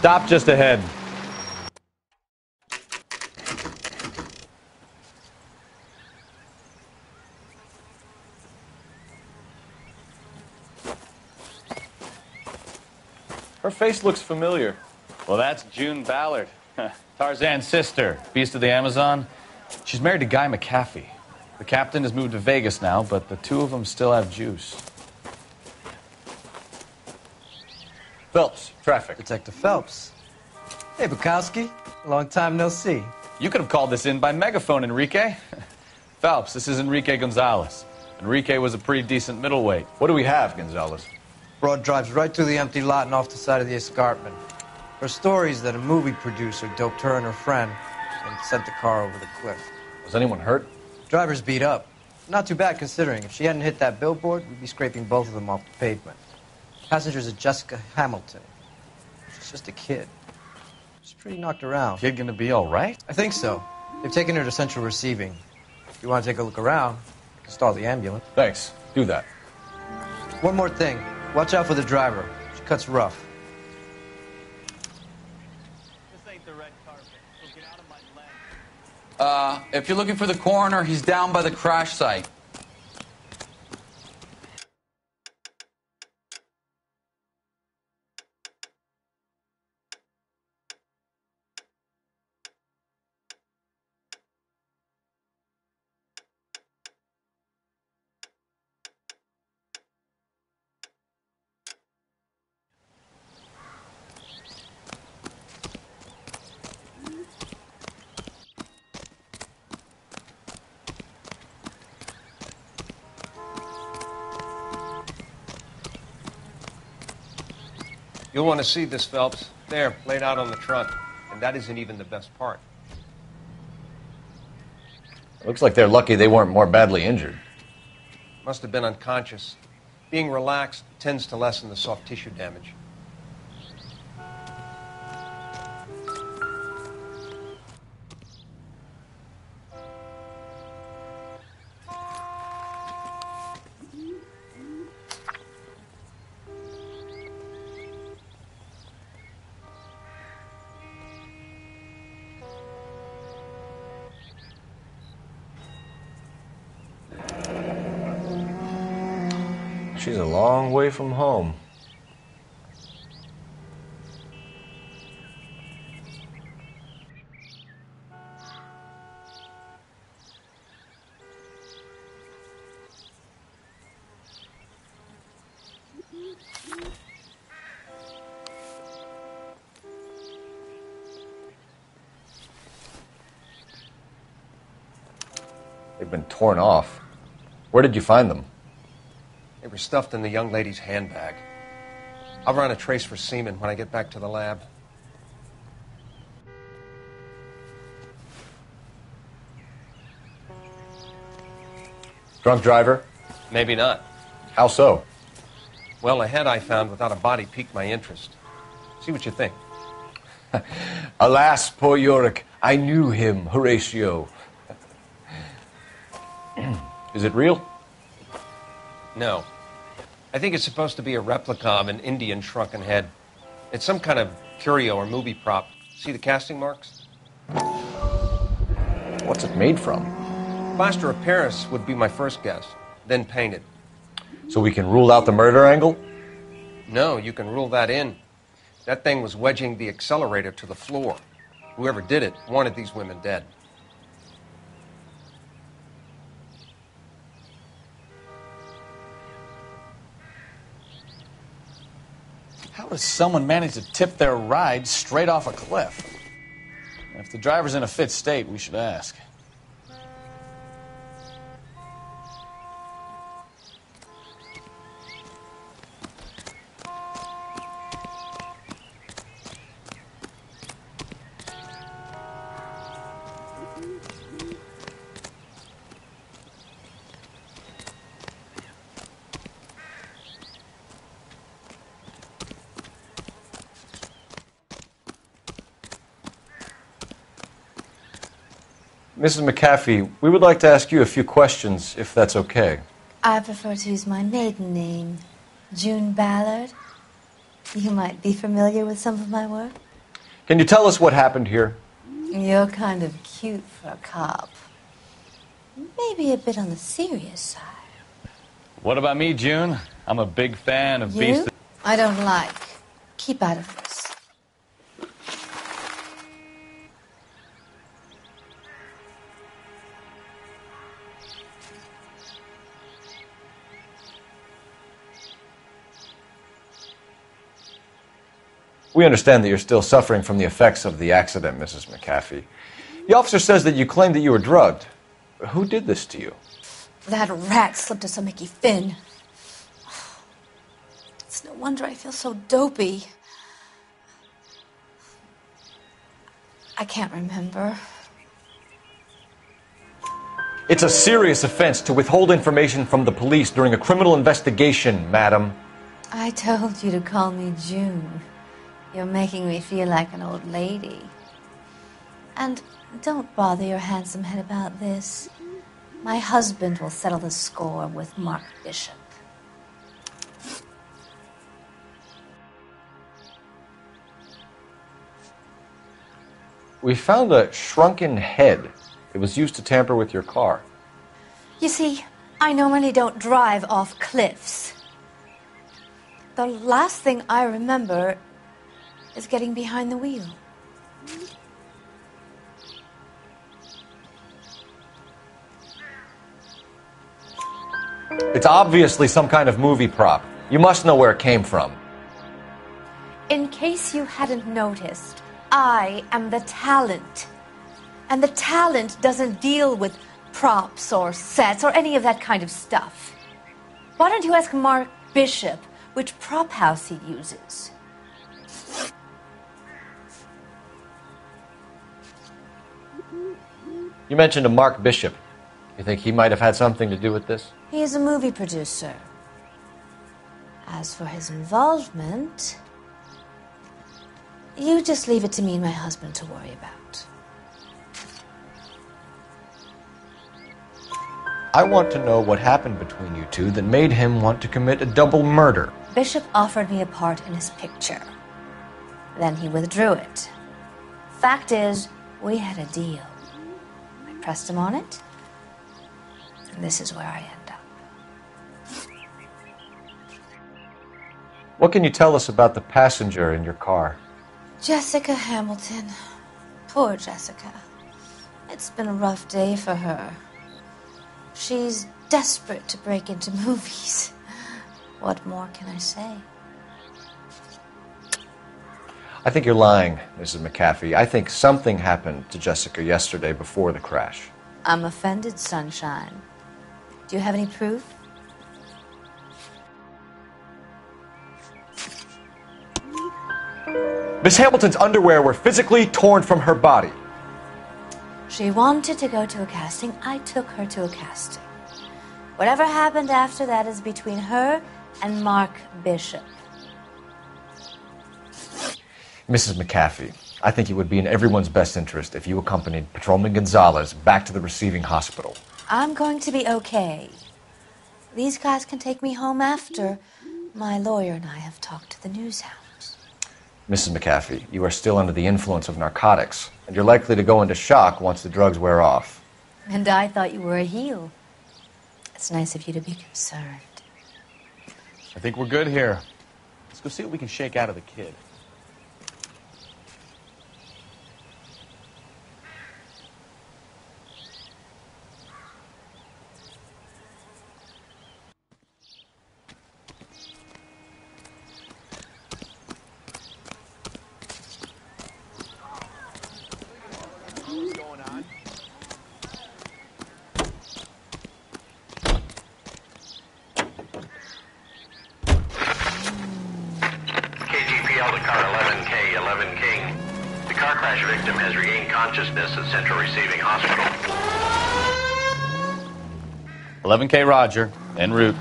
Stop just ahead. Her face looks familiar. Well, that's June Ballard, Tarzan's sister, beast of the Amazon. She's married to Guy McAfee. The captain has moved to Vegas now, but the two of them still have juice. Phelps, traffic. Detective Phelps. Hey, Bekowsky. Long time no see. You could have called this in by megaphone, Enrique. Phelps, this is Enrique Gonzalez. Enrique was a pretty decent middleweight. What do we have, Gonzalez? Broad drives right through the empty lot and off the side of the escarpment. Her story is that a movie producer doped her and her friend and sent the car over the cliff. Was anyone hurt? Driver's beat up. Not too bad considering. If she hadn't hit that billboard, we'd be scraping both of them off the pavement. Passenger's a Jessica Hamilton. She's just a kid. She's pretty knocked around. Kid gonna be all right? I think so. They've taken her to central receiving. If you want to take a look around, you can stall the ambulance. Thanks. Do that. One more thing. Watch out for the driver. She cuts rough. This ain't the red carpet. Well, get out of my leg. Uh, if you're looking for the coroner, he's down by the crash site. You'll want to see this, Phelps. There, laid out on the trunk. And that isn't even the best part. Looks like they're lucky they weren't more badly injured. Must have been unconscious. Being relaxed tends to lessen the soft tissue damage. From home. They've been torn off. Where did you find them? Stuffed in the young lady's handbag. I'll run a trace for semen when I get back to the lab. Drunk driver? Maybe not. How so? Well, a head I found without a body piqued my interest. See what you think. Alas, poor Yorick, I knew him, Horatio. Is it real? No. I think it's supposed to be a replica of an Indian shrunken head. It's some kind of curio or movie prop. See the casting marks? What's it made from? Plaster of Paris would be my first guess, then painted. So we can rule out the murder angle? No, you can rule that in. That thing was wedging the accelerator to the floor. Whoever did it wanted these women dead. Does someone manage to tip their ride straight off a cliff? If the driver's in a fit state, we should ask. Mrs. McAfee, we would like to ask you a few questions, if that's okay. I prefer to use my maiden name, June Ballard. You might be familiar with some of my work. Can you tell us what happened here? You're kind of cute for a cop. Maybe a bit on the serious side. What about me, June? I'm a big fan of You? Beast. I don't like. Keep out of this. We understand that you're still suffering from the effects of the accident, Mrs. McAfee. The officer says that you claimed that you were drugged. Who did this to you? That rat slipped us a Mickey Finn. It's no wonder I feel so dopey. I can't remember. It's a serious offense to withhold information from the police during a criminal investigation, madam. I told you to call me June. You're making me feel like an old lady. And don't bother your handsome head about this. My husband will settle the score with Mark Bishop. We found a shrunken head It was used to tamper with your car. You see, I normally don't drive off cliffs. The last thing I remember is getting behind the wheel. It's obviously some kind of movie prop. You must know where it came from. In case you hadn't noticed, I am the talent. And the talent doesn't deal with props or sets or any of that kind of stuff. Why don't you ask Mark Bishop which prop house he uses? You mentioned a Mark Bishop. You think he might have had something to do with this? He is a movie producer. As for his involvement, you just leave it to me and my husband to worry about. I want to know what happened between you two that made him want to commit a double murder. Bishop offered me a part in his picture. Then he withdrew it. Fact is, we had a deal. Pressed him on it, and this is where I end up. What can you tell us about the passenger in your car? Jessica Hamilton. Poor Jessica. It's been a rough day for her. She's desperate to break into movies. What more can I say? I think you're lying, Mrs. McAfee. I think something happened to Jessica yesterday before the crash. I'm offended, Sunshine. Do you have any proof? Miss Hamilton's underwear were physically torn from her body. She wanted to go to a casting. I took her to a casting. Whatever happened after that is between her and Mark Bishop. Mrs. McAfee, I think it would be in everyone's best interest if you accompanied Patrolman Gonzalez back to the receiving hospital. I'm going to be okay. These guys can take me home after my lawyer and I have talked to the news hounds. Mrs. McAfee, you are still under the influence of narcotics, and you're likely to go into shock once the drugs wear off. And I thought you were a heel. It's nice of you to be concerned. I think we're good here. Let's go see what we can shake out of the kid. KGPL to car 11K, 11 King. The car crash victim has regained consciousness at Central Receiving Hospital. 11K Roger, en route.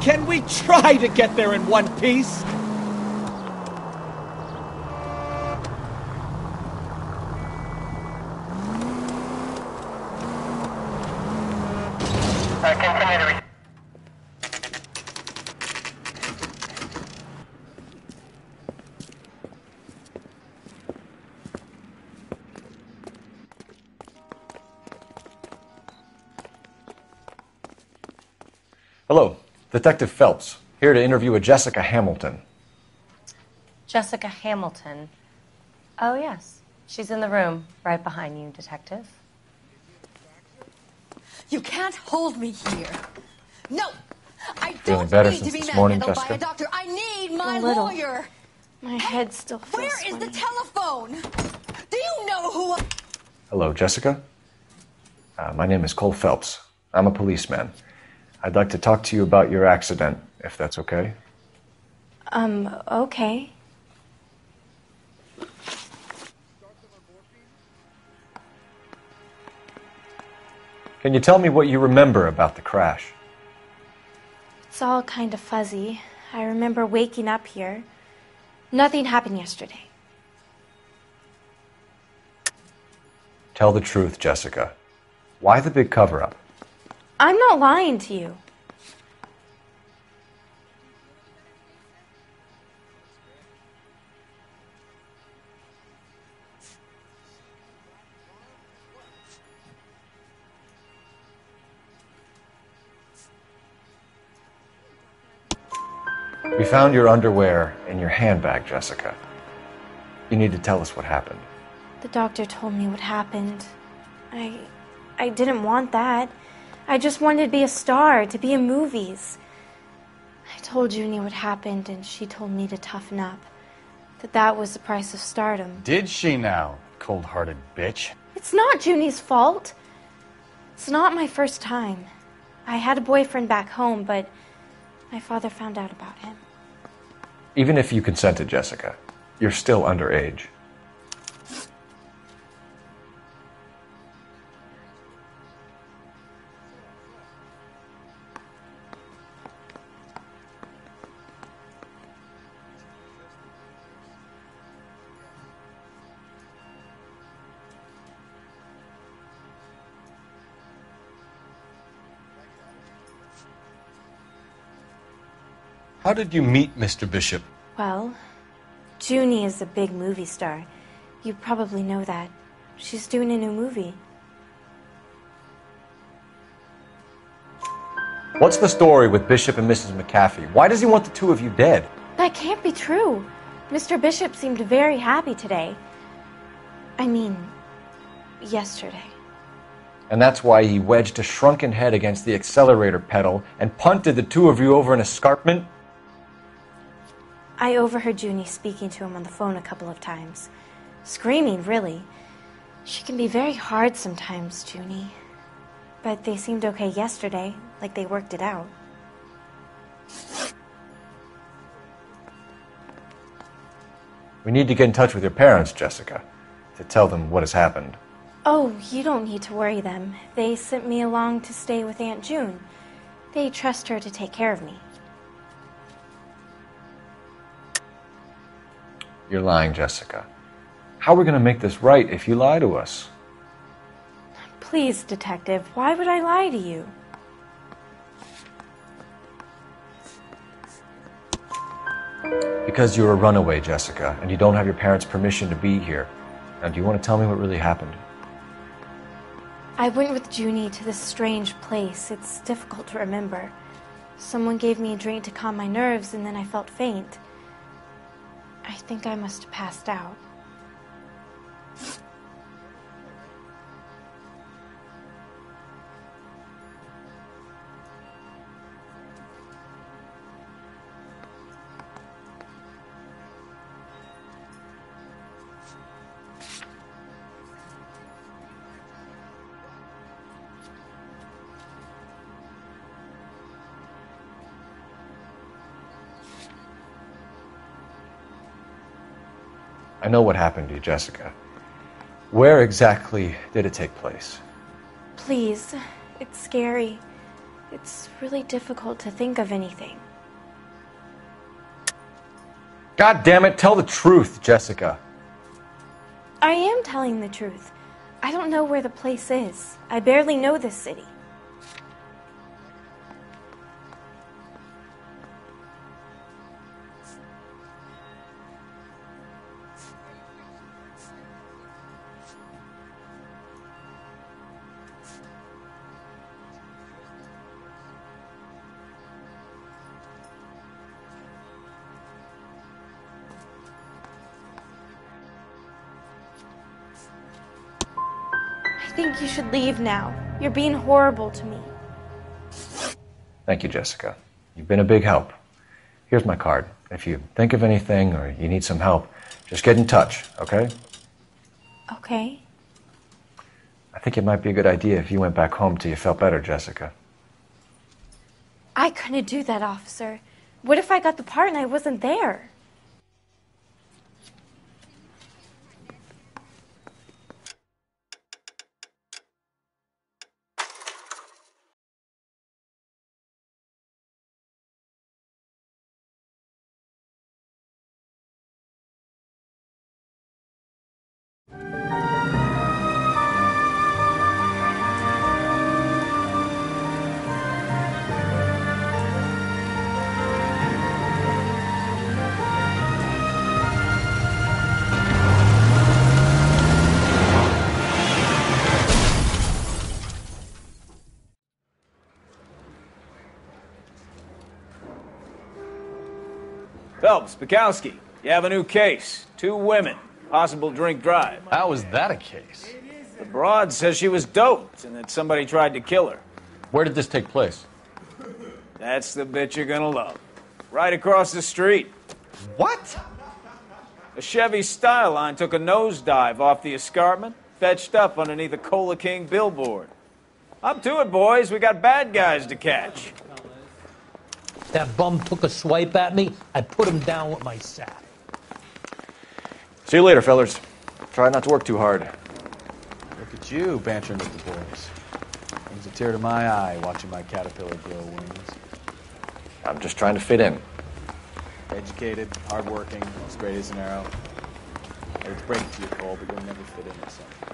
Can we try to get there in one piece? Hello, Detective Phelps, here to interview a Jessica Hamilton. Jessica Hamilton. Oh, yes. She's in the room right behind you, Detective. You can't hold me here. No, I Feeling don't better need since to be this morning, manhandled by Jessica? a doctor. I need my A little. lawyer. My head still feels Where is the sweaty. telephone? Do you know who? I- Hello, Jessica. Uh, my name is Cole Phelps. I'm a policeman. I'd like to talk to you about your accident, if that's okay. Um, okay. Can you tell me what you remember about the crash? It's all kind of fuzzy. I remember waking up here. Nothing happened yesterday. Tell the truth, Jessica. Why the big cover up? I'm not lying to you. We found your underwear in your handbag, Jessica. You need to tell us what happened. The doctor told me what happened. I I didn't want that. I just wanted to be a star, to be in movies. I told Junie what happened, and she told me to toughen up. That that was the price of stardom. Did she now, cold hearted bitch? It's not Junie's fault. It's not my first time. I had a boyfriend back home, but my father found out about him. Even if you consented, Jessica, you're still underage. How did you meet Mr. Bishop? Well, Junie is a big movie star. You probably know that. She's doing a new movie. What's the story with Bishop and Mrs. McAfee? Why does he want the two of you dead? That can't be true. Mr. Bishop seemed very happy today. I mean, yesterday. And that's why he wedged a shrunken head against the accelerator pedal and punted the two of you over an escarpment? I overheard Junie speaking to him on the phone a couple of times. Screaming, really. She can be very hard sometimes, Junie. But they seemed okay yesterday, like they worked it out. We need to get in touch with your parents, Jessica, to tell them what has happened. Oh, you don't need to worry them. They sent me along to stay with Aunt June. They trust her to take care of me. You're lying, Jessica. How are we going to make this right if you lie to us? Please, Detective, why would I lie to you? Because you're a runaway, Jessica, and you don't have your parents' permission to be here. Now, do you want to tell me what really happened? I went with Junie to this strange place. It's difficult to remember. Someone gave me a drink to calm my nerves, and then I felt faint. I think I must have passed out. I know what happened to you, Jessica. Where exactly did it take place? Please, it's scary. It's really difficult to think of anything. God damn it, tell the truth, Jessica. I am telling the truth. I don't know where the place is. I barely know this city. Leave now. You're being horrible to me. Thank you, Jessica. You've been a big help. Here's my card. If you think of anything or you need some help, just get in touch, okay? Okay. I think it might be a good idea if you went back home till you felt better, Jessica. I couldn't do that, officer. What if I got the part and I wasn't there? Phelps, Bekowsky, you have a new case. Two women, possible drink drive. How is that a case? The broad says she was doped and that somebody tried to kill her. Where did this take place? That's the bit you're gonna love. Right across the street. What? A Chevy Styleline took a nosedive off the escarpment, fetched up underneath a Cola King billboard. Up to it, boys. We got bad guys to catch. That bum took a swipe at me. I put him down with my sack. See you later, fellers. Try not to work too hard. Look at you bantering with the boys. Brings a tear to my eye watching my caterpillar grow wings. I'm just trying to fit in. Educated, hardworking, straight as an arrow. I hate to break to you, Cole, but you'll never fit in with something.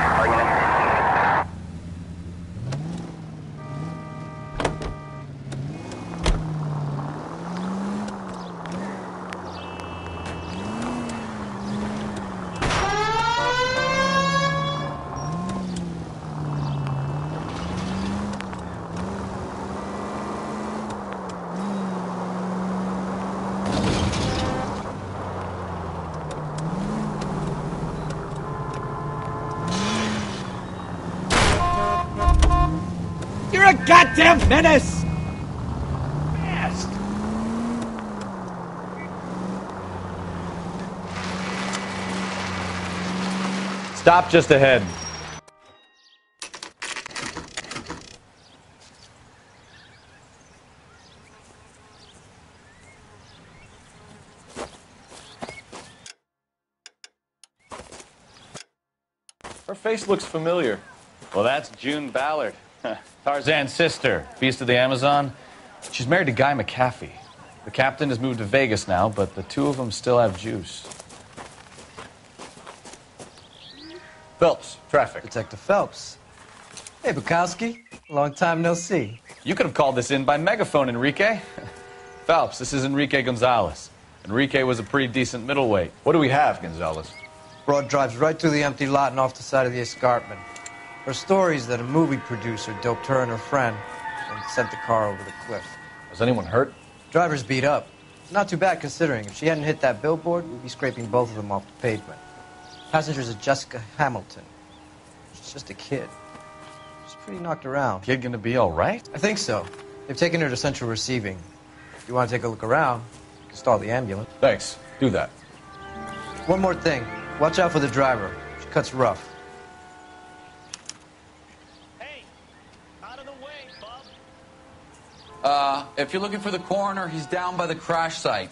You're a goddamn menace! Best. Stop just ahead. Her face looks familiar. Well, that's June Ballard, Tarzan's sister, Beast of the Amazon. She's married to Guy McAfee. The captain has moved to Vegas now, but the two of them still have juice. Phelps, traffic. Detective Phelps. Hey, Bekowsky. Long time no see. You could have called this in by megaphone, Enrique. Phelps, this is Enrique Gonzalez. Enrique was a pretty decent middleweight. What do we have, Gonzalez? Broad drives right through the empty lot and off the side of the escarpment. Her stories that a movie producer doped her and her friend and sent the car over the cliff. Was anyone hurt? Driver's beat up. Not too bad considering. If she hadn't hit that billboard, we'd be scraping both of them off the pavement. Passenger's a Jessica Hamilton. She's just a kid. She's pretty knocked around. Kid gonna be all right? I think so. They've taken her to central receiving. If you want to take a look around, you can stall the ambulance. Thanks. Do that. One more thing. Watch out for the driver. She cuts rough. Uh, if you're looking for the coroner, he's down by the crash site.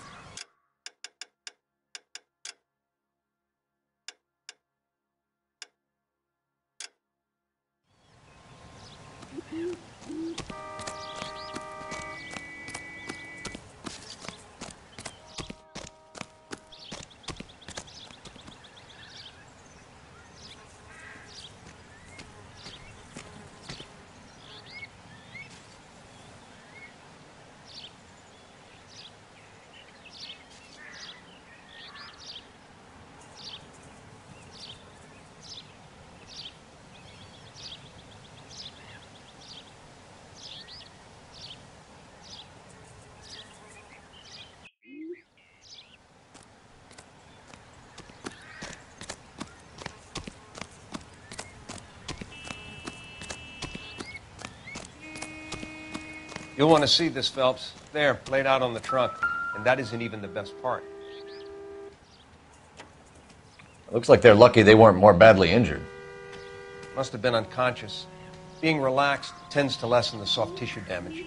You'll want to see this, Phelps. There, laid out on the trunk. And that isn't even the best part. It looks like they're lucky they weren't more badly injured. Must have been unconscious. Being relaxed tends to lessen the soft tissue damage.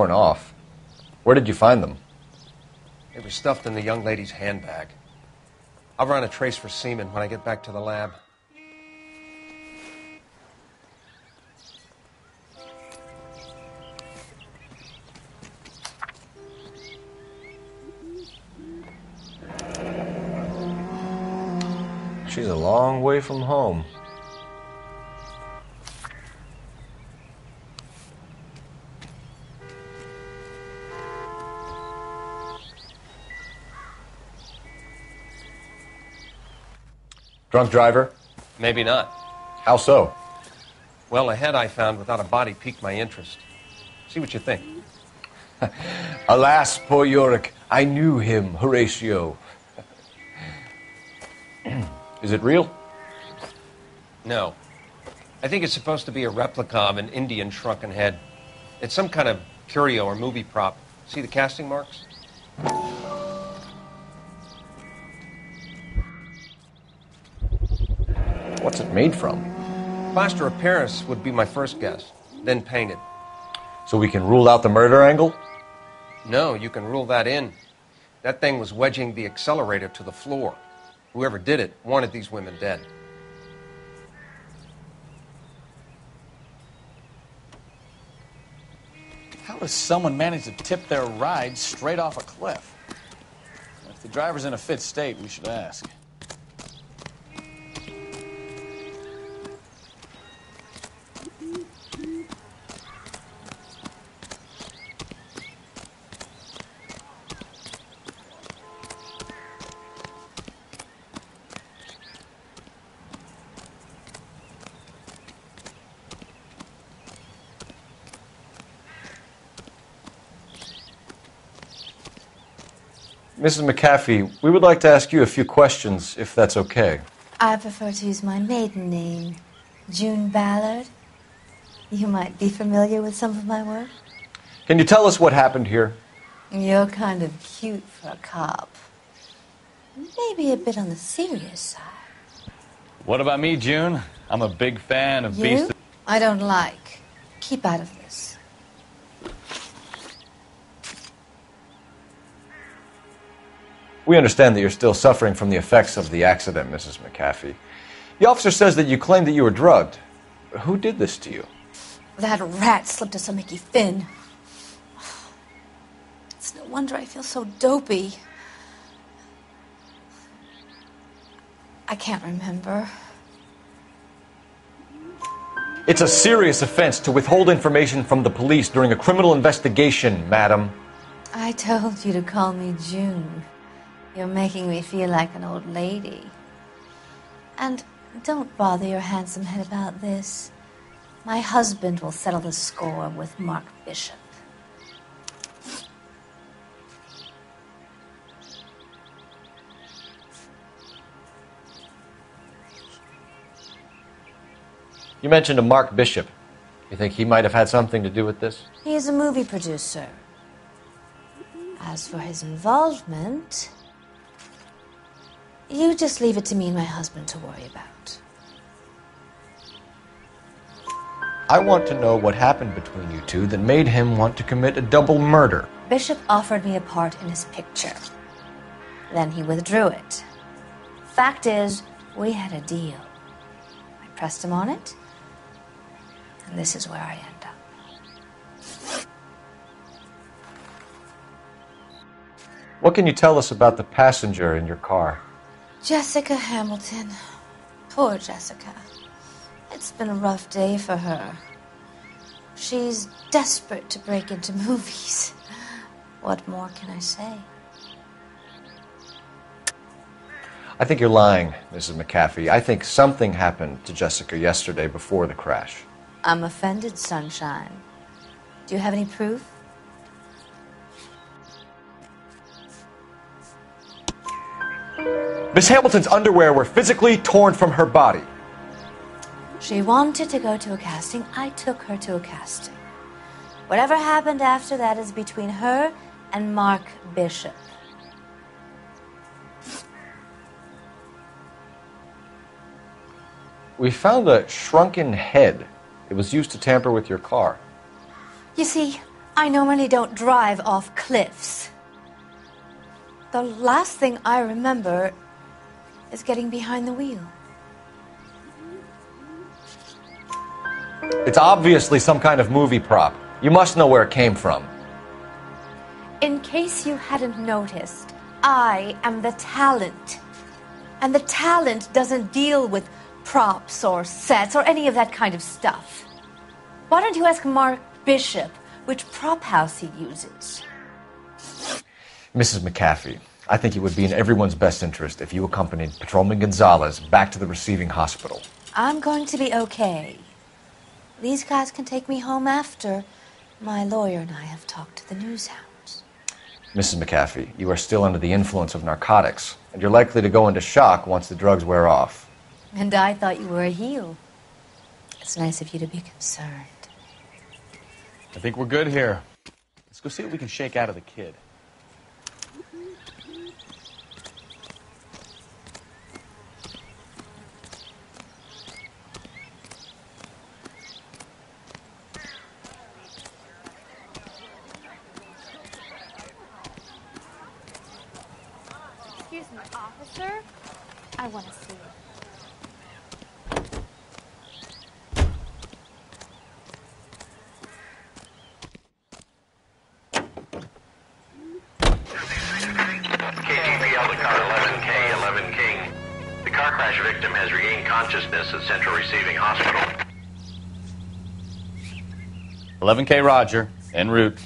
torn off. Where did you find them? They were stuffed in the young lady's handbag. I'll run a trace for semen when I get back to the lab. She's a long way from home. Drunk driver? Maybe not. How so? Well, a head I found without a body piqued my interest. See what you think. Alas, poor Yorick, I knew him, Horatio. Is it real? No. I think it's supposed to be a replica of an Indian shrunken head. It's some kind of curio or movie prop. See the casting marks? What's it made from? Plaster of Paris would be my first guess, then painted. So we can rule out the murder angle? No, you can rule that in. That thing was wedging the accelerator to the floor. Whoever did it wanted these women dead. How does someone manage to tip their ride straight off a cliff? If the driver's in a fit state, we should ask. Mrs. McAfee, we would like to ask you a few questions, if that's okay. I prefer to use my maiden name, June Ballard. You might be familiar with some of my work. Can you tell us what happened here? You're kind of cute for a cop. Maybe a bit on the serious side. What about me, June? I'm a big fan of You? Beast. I don't like. Keep out of this. We understand that you're still suffering from the effects of the accident, Mrs. McAfee. The officer says that you claimed that you were drugged. Who did this to you? That rat slipped us a Mickey Finn. It's no wonder I feel so dopey. I can't remember. It's a serious offense to withhold information from the police during a criminal investigation, madam. I told you to call me June. You're making me feel like an old lady. And don't bother your handsome head about this. My husband will settle the score with Mark Bishop. You mentioned a Mark Bishop. You think he might have had something to do with this? He is a movie producer. As for his involvement, you just leave it to me and my husband to worry about. I want to know what happened between you two that made him want to commit a double murder. Bishop offered me a part in his picture. Then he withdrew it. Fact is, we had a deal. I pressed him on it, and this is where I end up. What can you tell us about the passenger in your car? Jessica Hamilton. Poor Jessica. It's been a rough day for her. She's desperate to break into movies. What more can I say? I think you're lying, Mrs. McAfee. I think something happened to Jessica yesterday before the crash. I'm offended, Sunshine. Do you have any proof? Miss Hamilton's underwear were physically torn from her body. She wanted to go to a casting. I took her to a casting. Whatever happened after that is between her and Mark Bishop. We found a shrunken head. It was used to tamper with your car. You see, I normally don't drive off cliffs. The last thing I remember is getting behind the wheel. It's obviously some kind of movie prop. You must know where it came from. In case you hadn't noticed, I am the talent. And the talent doesn't deal with props or sets or any of that kind of stuff. Why don't you ask Mark Bishop which prop house he uses? Mrs. McAfee, I think it would be in everyone's best interest if you accompanied Patrolman Gonzalez back to the receiving hospital. I'm going to be okay. These guys can take me home after my lawyer and I have talked to the news hounds. Mrs. McAfee, you are still under the influence of narcotics, and you're likely to go into shock once the drugs wear off. And I thought you were a heel. It's nice of you to be concerned. I think we're good here. Let's go see what we can shake out of the kid. Excuse me, officer. I want to see you. KGPL to car 11K, 11 King. The car crash victim has regained consciousness at Central Receiving Hospital. 11K Roger, en route.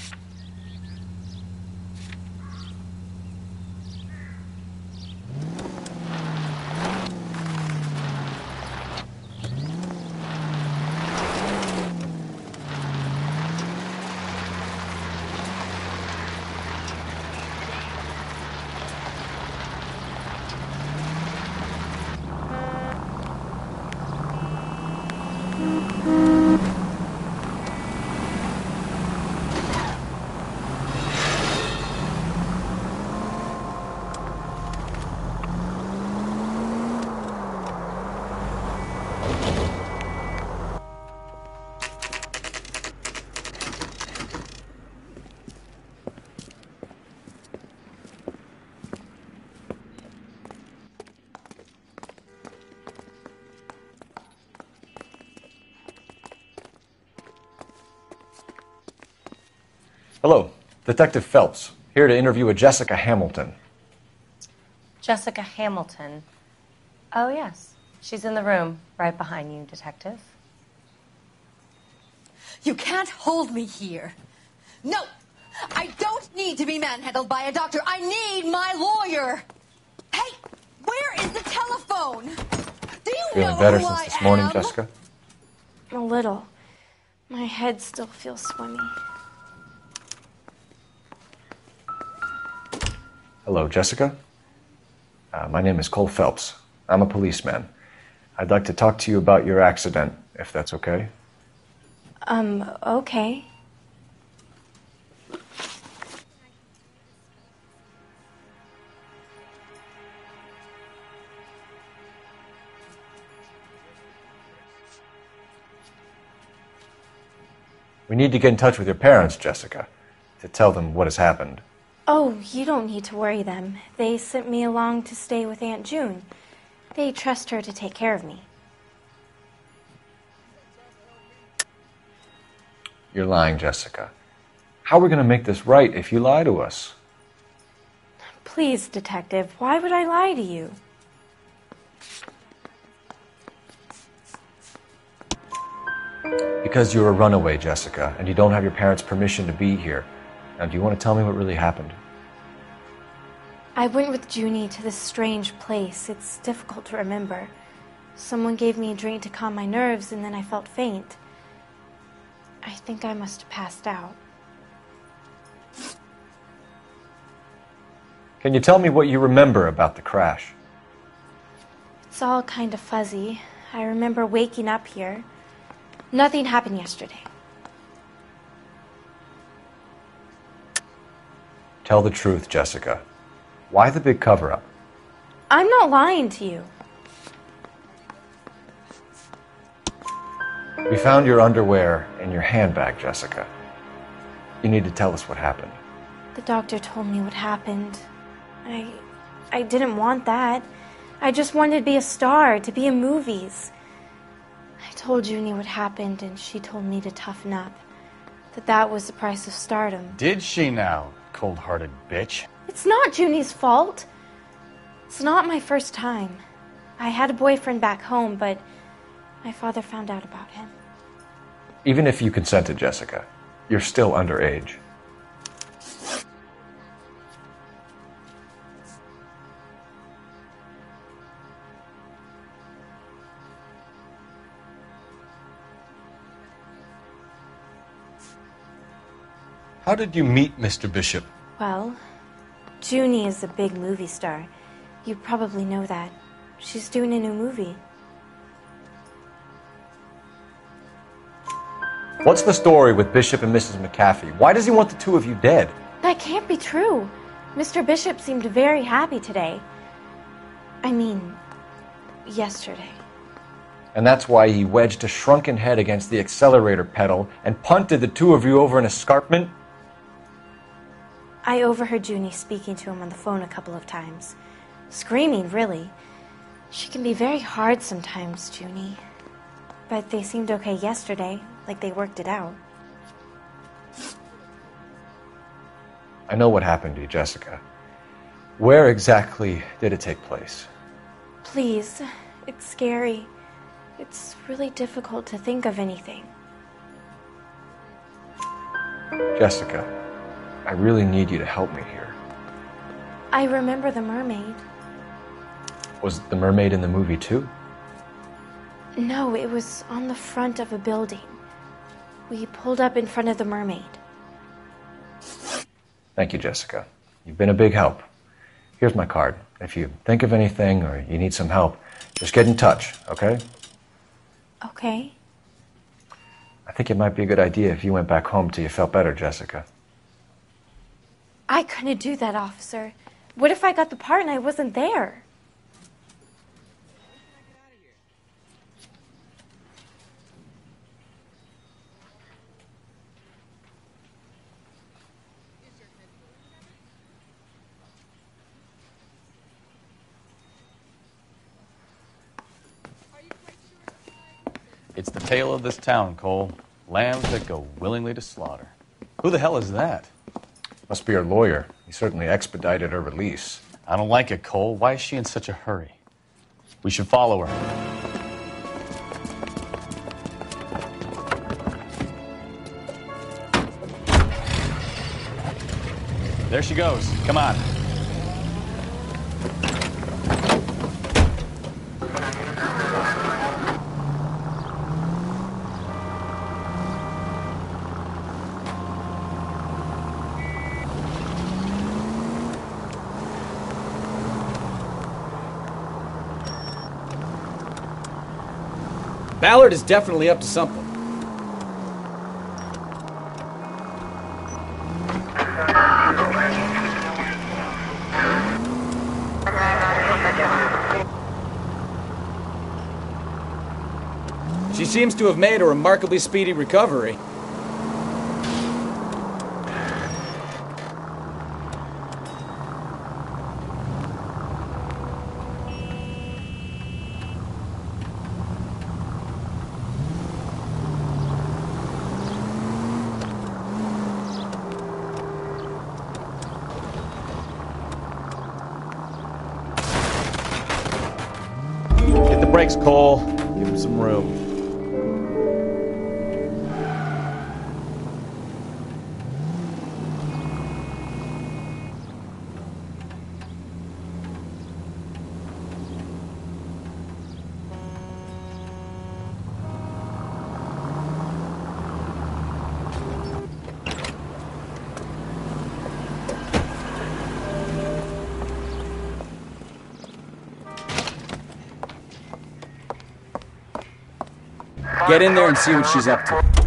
Hello, Detective Phelps, here to interview a Jessica Hamilton. Jessica Hamilton. Oh, yes. She's in the room right behind you, Detective. You can't hold me here. No, I don't need to be manhandled by a doctor. I need my lawyer. Hey, where is the telephone? Do you Feeling know better who since I this morning, am? Jessica? A little. My head still feels swimmy. Hello, Jessica. Uh, my name is Cole Phelps. I'm a policeman. I'd like to talk to you about your accident, if that's okay. Um, okay. We need to get in touch with your parents, Jessica, to tell them what has happened. Oh, you don't need to worry them. They sent me along to stay with Aunt June. They trust her to take care of me. You're lying, Jessica. How are we going to make this right if you lie to us? Please, Detective, why would I lie to you? Because you're a runaway, Jessica, and you don't have your parents' permission to be here. Now, do you want to tell me what really happened? I went with Junie to this strange place. It's difficult to remember. Someone gave me a drink to calm my nerves, and then I felt faint. I think I must have passed out. Can you tell me what you remember about the crash? It's all kind of fuzzy. I remember waking up here. Nothing happened yesterday. Tell the truth, Jessica. Why the big cover up? I'm not lying to you. We found your underwear in your handbag, Jessica. You need to tell us what happened. The doctor told me what happened. I I didn't want that. I just wanted to be a star, to be in movies. I told Junie what happened and she told me to toughen up. That that was the price of stardom. Did she now, cold hearted bitch? It's not Junie's fault. It's not my first time. I had a boyfriend back home, but my father found out about him. Even if you consented, Jessica, you're still underage. How did you meet Mr. Bishop? Well, Junie is a big movie star. You probably know that. She's doing a new movie. What's the story with Bishop and Mrs. McAfee? Why does he want the two of you dead? That can't be true. Mr. Bishop seemed very happy today. I mean, yesterday. And that's why he wedged a shrunken head against the accelerator pedal and punted the two of you over an escarpment? I overheard Junie speaking to him on the phone a couple of times. Screaming, really. She can be very hard sometimes, Junie. But they seemed okay yesterday, like they worked it out. I know what happened to you, Jessica. Where exactly did it take place? Please, it's scary. It's really difficult to think of anything. Jessica, I really need you to help me here. I remember the mermaid. Was the mermaid in the movie too? No, it was on the front of a building. We pulled up in front of the mermaid. Thank you, Jessica. You've been a big help. Here's my card. If you think of anything or you need some help, just get in touch, okay? Okay. I think it might be a good idea if you went back home till you felt better, Jessica. I couldn't do that, officer. What if I got the part and I wasn't there? It's the tale of this town, Cole. Lambs that go willingly to slaughter. Who the hell is that? Must be her lawyer. He certainly expedited her release. I don't like it, Cole. Why is she in such a hurry? We should follow her. There she goes. Come on. Ballard is definitely up to something. She seems to have made a remarkably speedy recovery. Get in there and see what she's up to.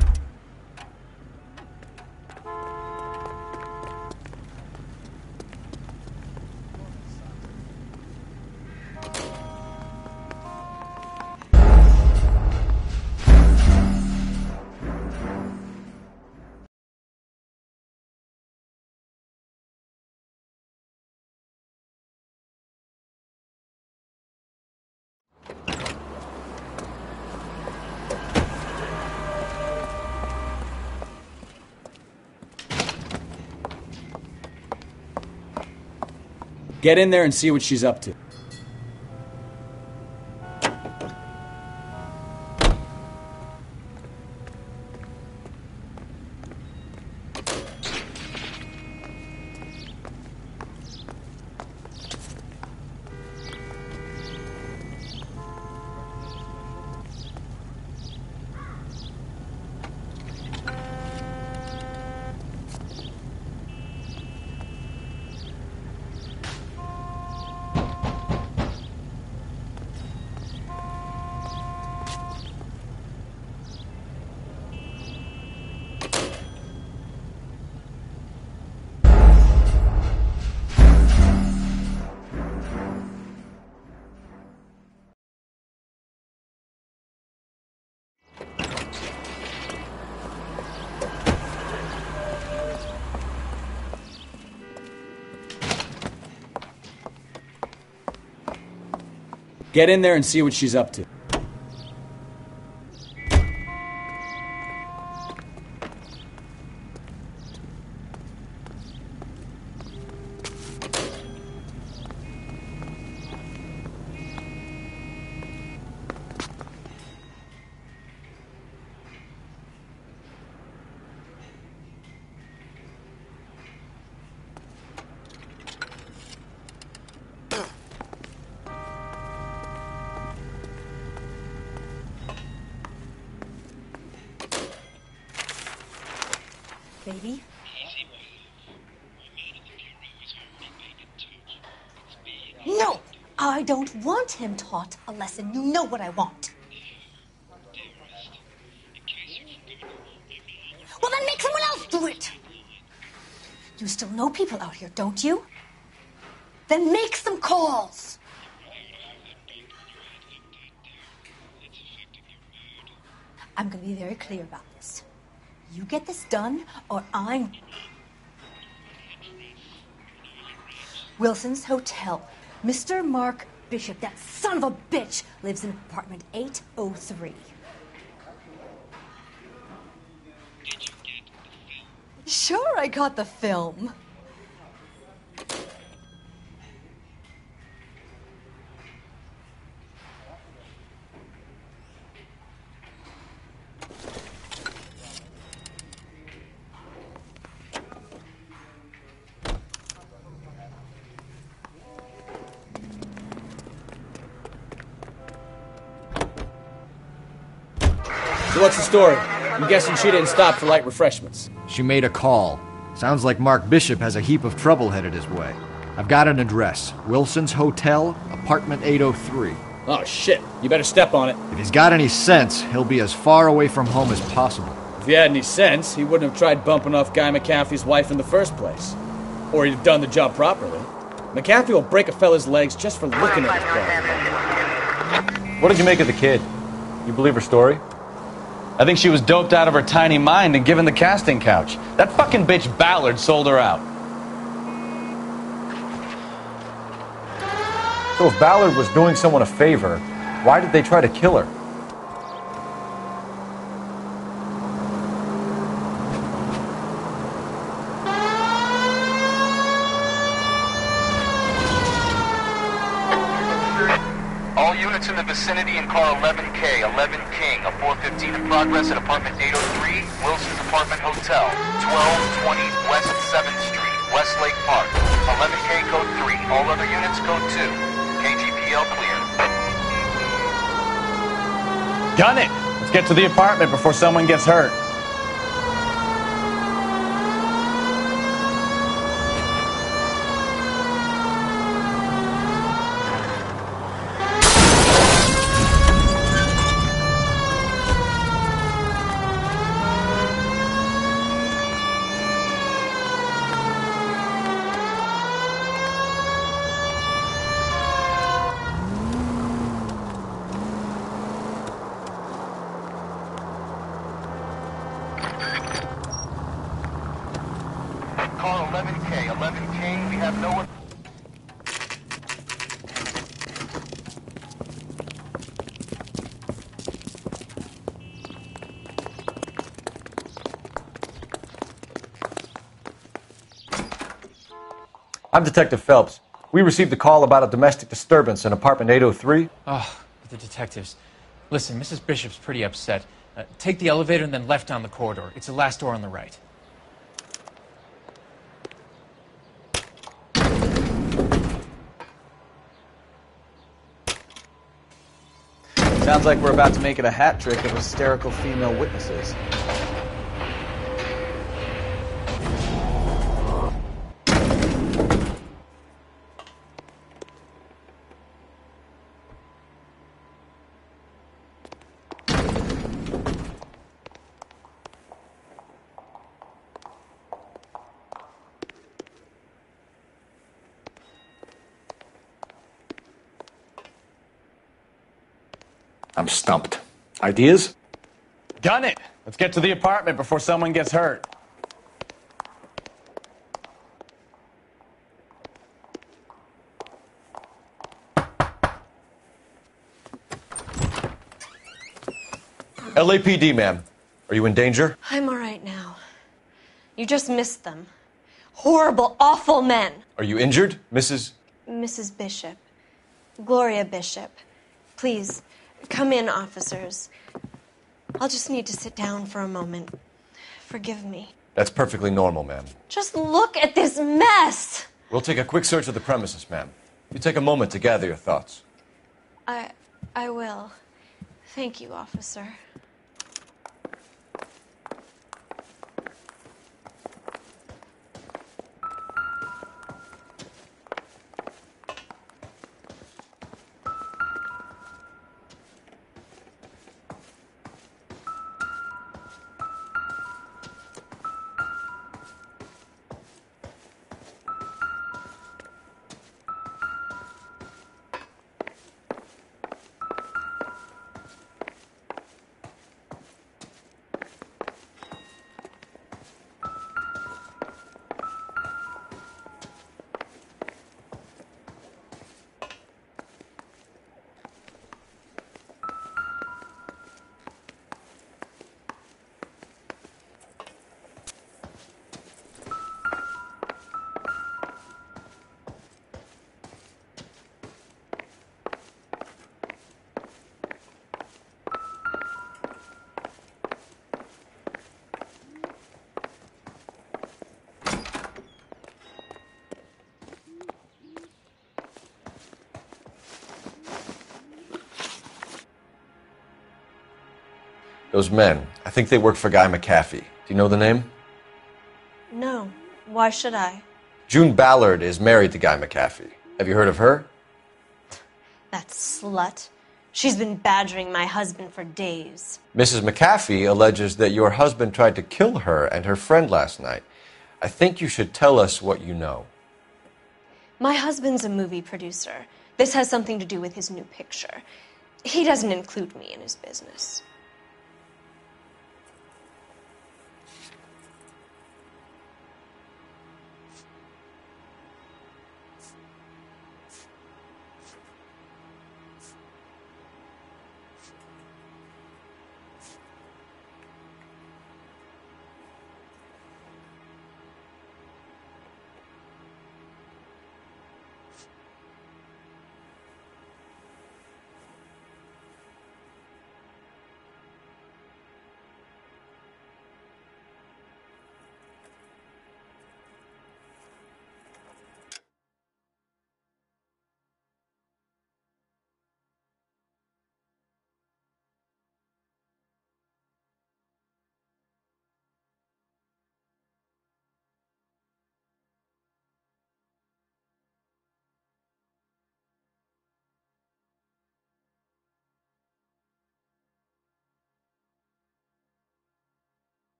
Get in there and see what she's up to. Get in there and see what she's up to. Baby? No! I don't want him taught a lesson. You know what I want. Well, then make someone else do it! You still know people out here, don't you? Then make some calls! I'm gonna be very clear about this. You get this done, or I'm. Wilson's Hotel. Mr. Mark Bishop, that son of a bitch, lives in apartment 803. Sure, I got the film. Story? I'm guessing she didn't stop for light refreshments. She made a call. Sounds like Mark Bishop has a heap of trouble headed his way. I've got an address Wilson's Hotel, apartment 803. Oh, shit. You better step on it. If he's got any sense, he'll be as far away from home as possible. If he had any sense, he wouldn't have tried bumping off Guy McAfee's wife in the first place. Or he'd have done the job properly. McAfee will break a fella's legs just for looking at his car. What did you make of the kid? You believe her story? I think she was doped out of her tiny mind and given the casting couch. That fucking bitch Ballard sold her out. So if Ballard was doing someone a favor, why did they try to kill her? All units in the vicinity in car 11K, 11 King, a 415 in progress at apartment 803, Wilson's Apartment Hotel, 1220 West 7th Street, Westlake Park. 11K code 3, all other units code 2. KGPL clear. Gun it! Let's get to the apartment before someone gets hurt. Car 11K, 11 King, we have no one. I'm Detective Phelps. We received a call about a domestic disturbance in apartment 803. Oh, the detectives. Listen, Mrs. Bishop's pretty upset. Uh, take the elevator and then left down the corridor. It's the last door on the right. Sounds like we're about to make it a hat trick of hysterical female witnesses. I'm stumped. Ideas? Done it. Let's get to the apartment before someone gets hurt. LAPD, ma'am. Are you in danger? I'm all right now. You just missed them. Horrible, awful men. Are you injured, Mrs. Mrs. Bishop? Gloria Bishop. Please, come in, officers. I'll just need to sit down for a moment. Forgive me. That's perfectly normal, ma'am. Just look at this mess! We'll take a quick search of the premises, ma'am. You take a moment to gather your thoughts. I. I will. Thank you, officer. Those men, I think they work for Guy McAfee. Do you know the name? No. Why should I? June Ballard is married to Guy McAfee. Have you heard of her? That slut. She's been badgering my husband for days. Mrs. McAfee alleges that your husband tried to kill her and her friend last night. I think you should tell us what you know. My husband's a movie producer. This has something to do with his new picture. He doesn't include me in his business.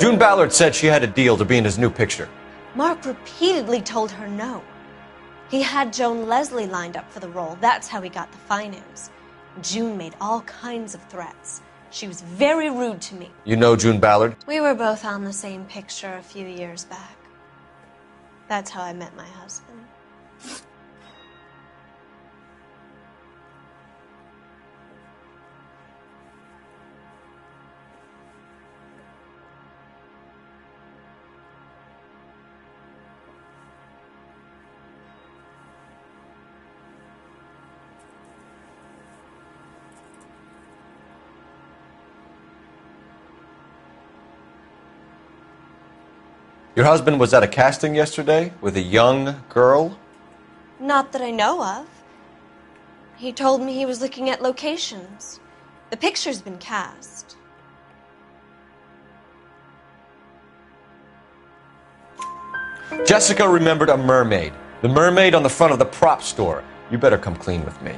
June Ballard said she had a deal to be in his new picture. Mark repeatedly told her no. He had Joan Leslie lined up for the role. That's how he got the finance. June made all kinds of threats. She was very rude to me. You know June Ballard? We were both on the same picture a few years back. That's how I met my husband. Your husband was at a casting yesterday with a young girl? Not that I know of. He told me he was looking at locations. The picture's been cast. Jessica remembered a mermaid. The mermaid on the front of the prop store. You better come clean with me.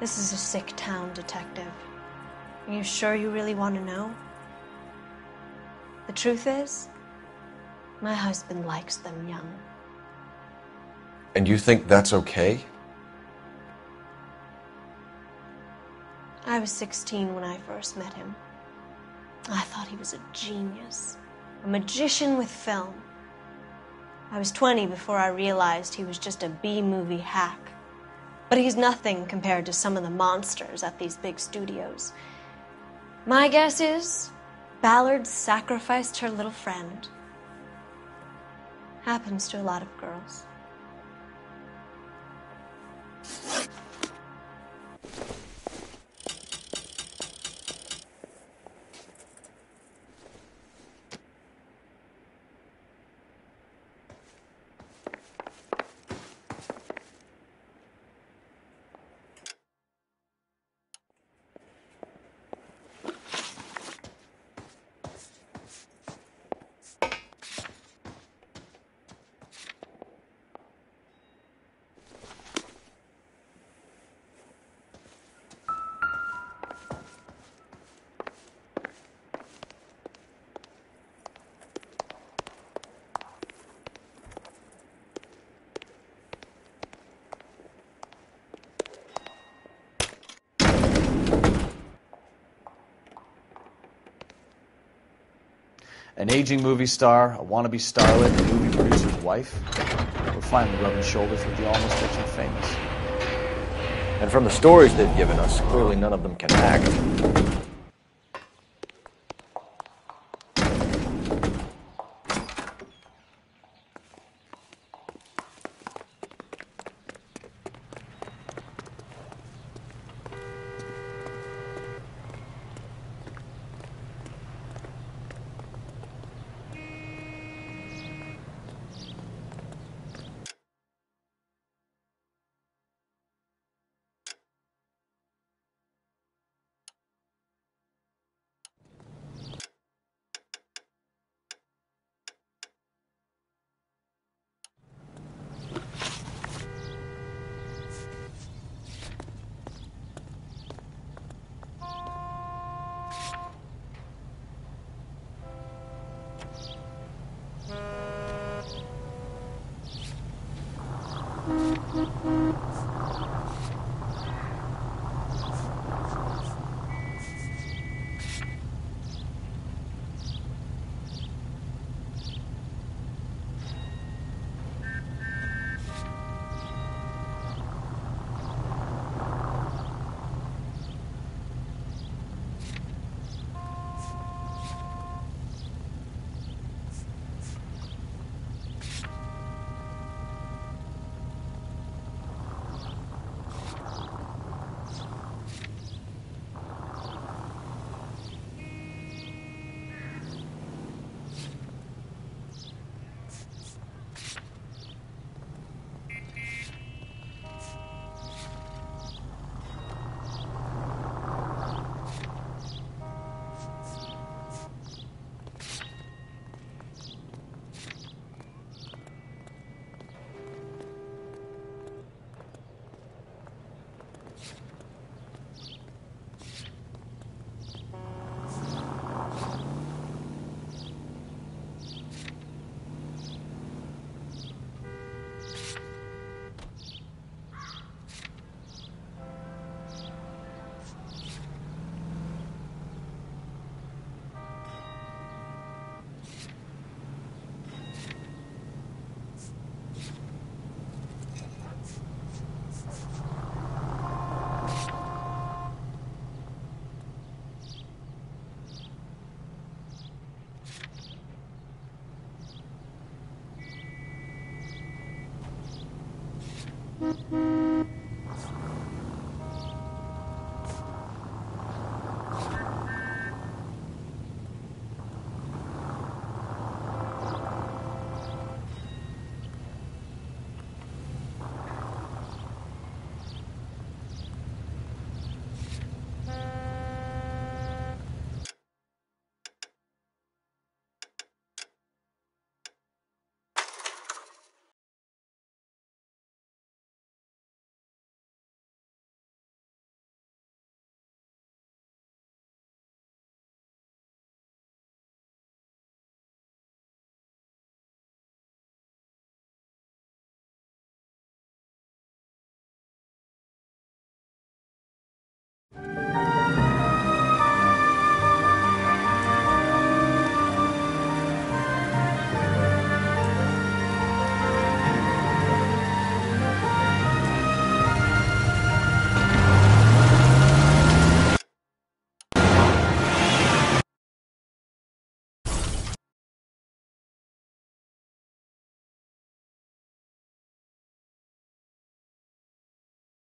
This is a sick town, Detective. Are you sure you really want to know? The truth is, my husband likes them young. And you think that's okay? I was 16 when I first met him. I thought he was a genius, a magician with film. I was 20 before I realized he was just a B movie hack. But he's nothing compared to some of the monsters at these big studios. My guess is Ballard sacrificed her little friend. Happens to a lot of girls. Aging movie star, a wannabe starlet, a movie producer's wife. We're finally rubbing shoulders with the almost rich and famous. And from the stories they've given us, clearly none of them can act.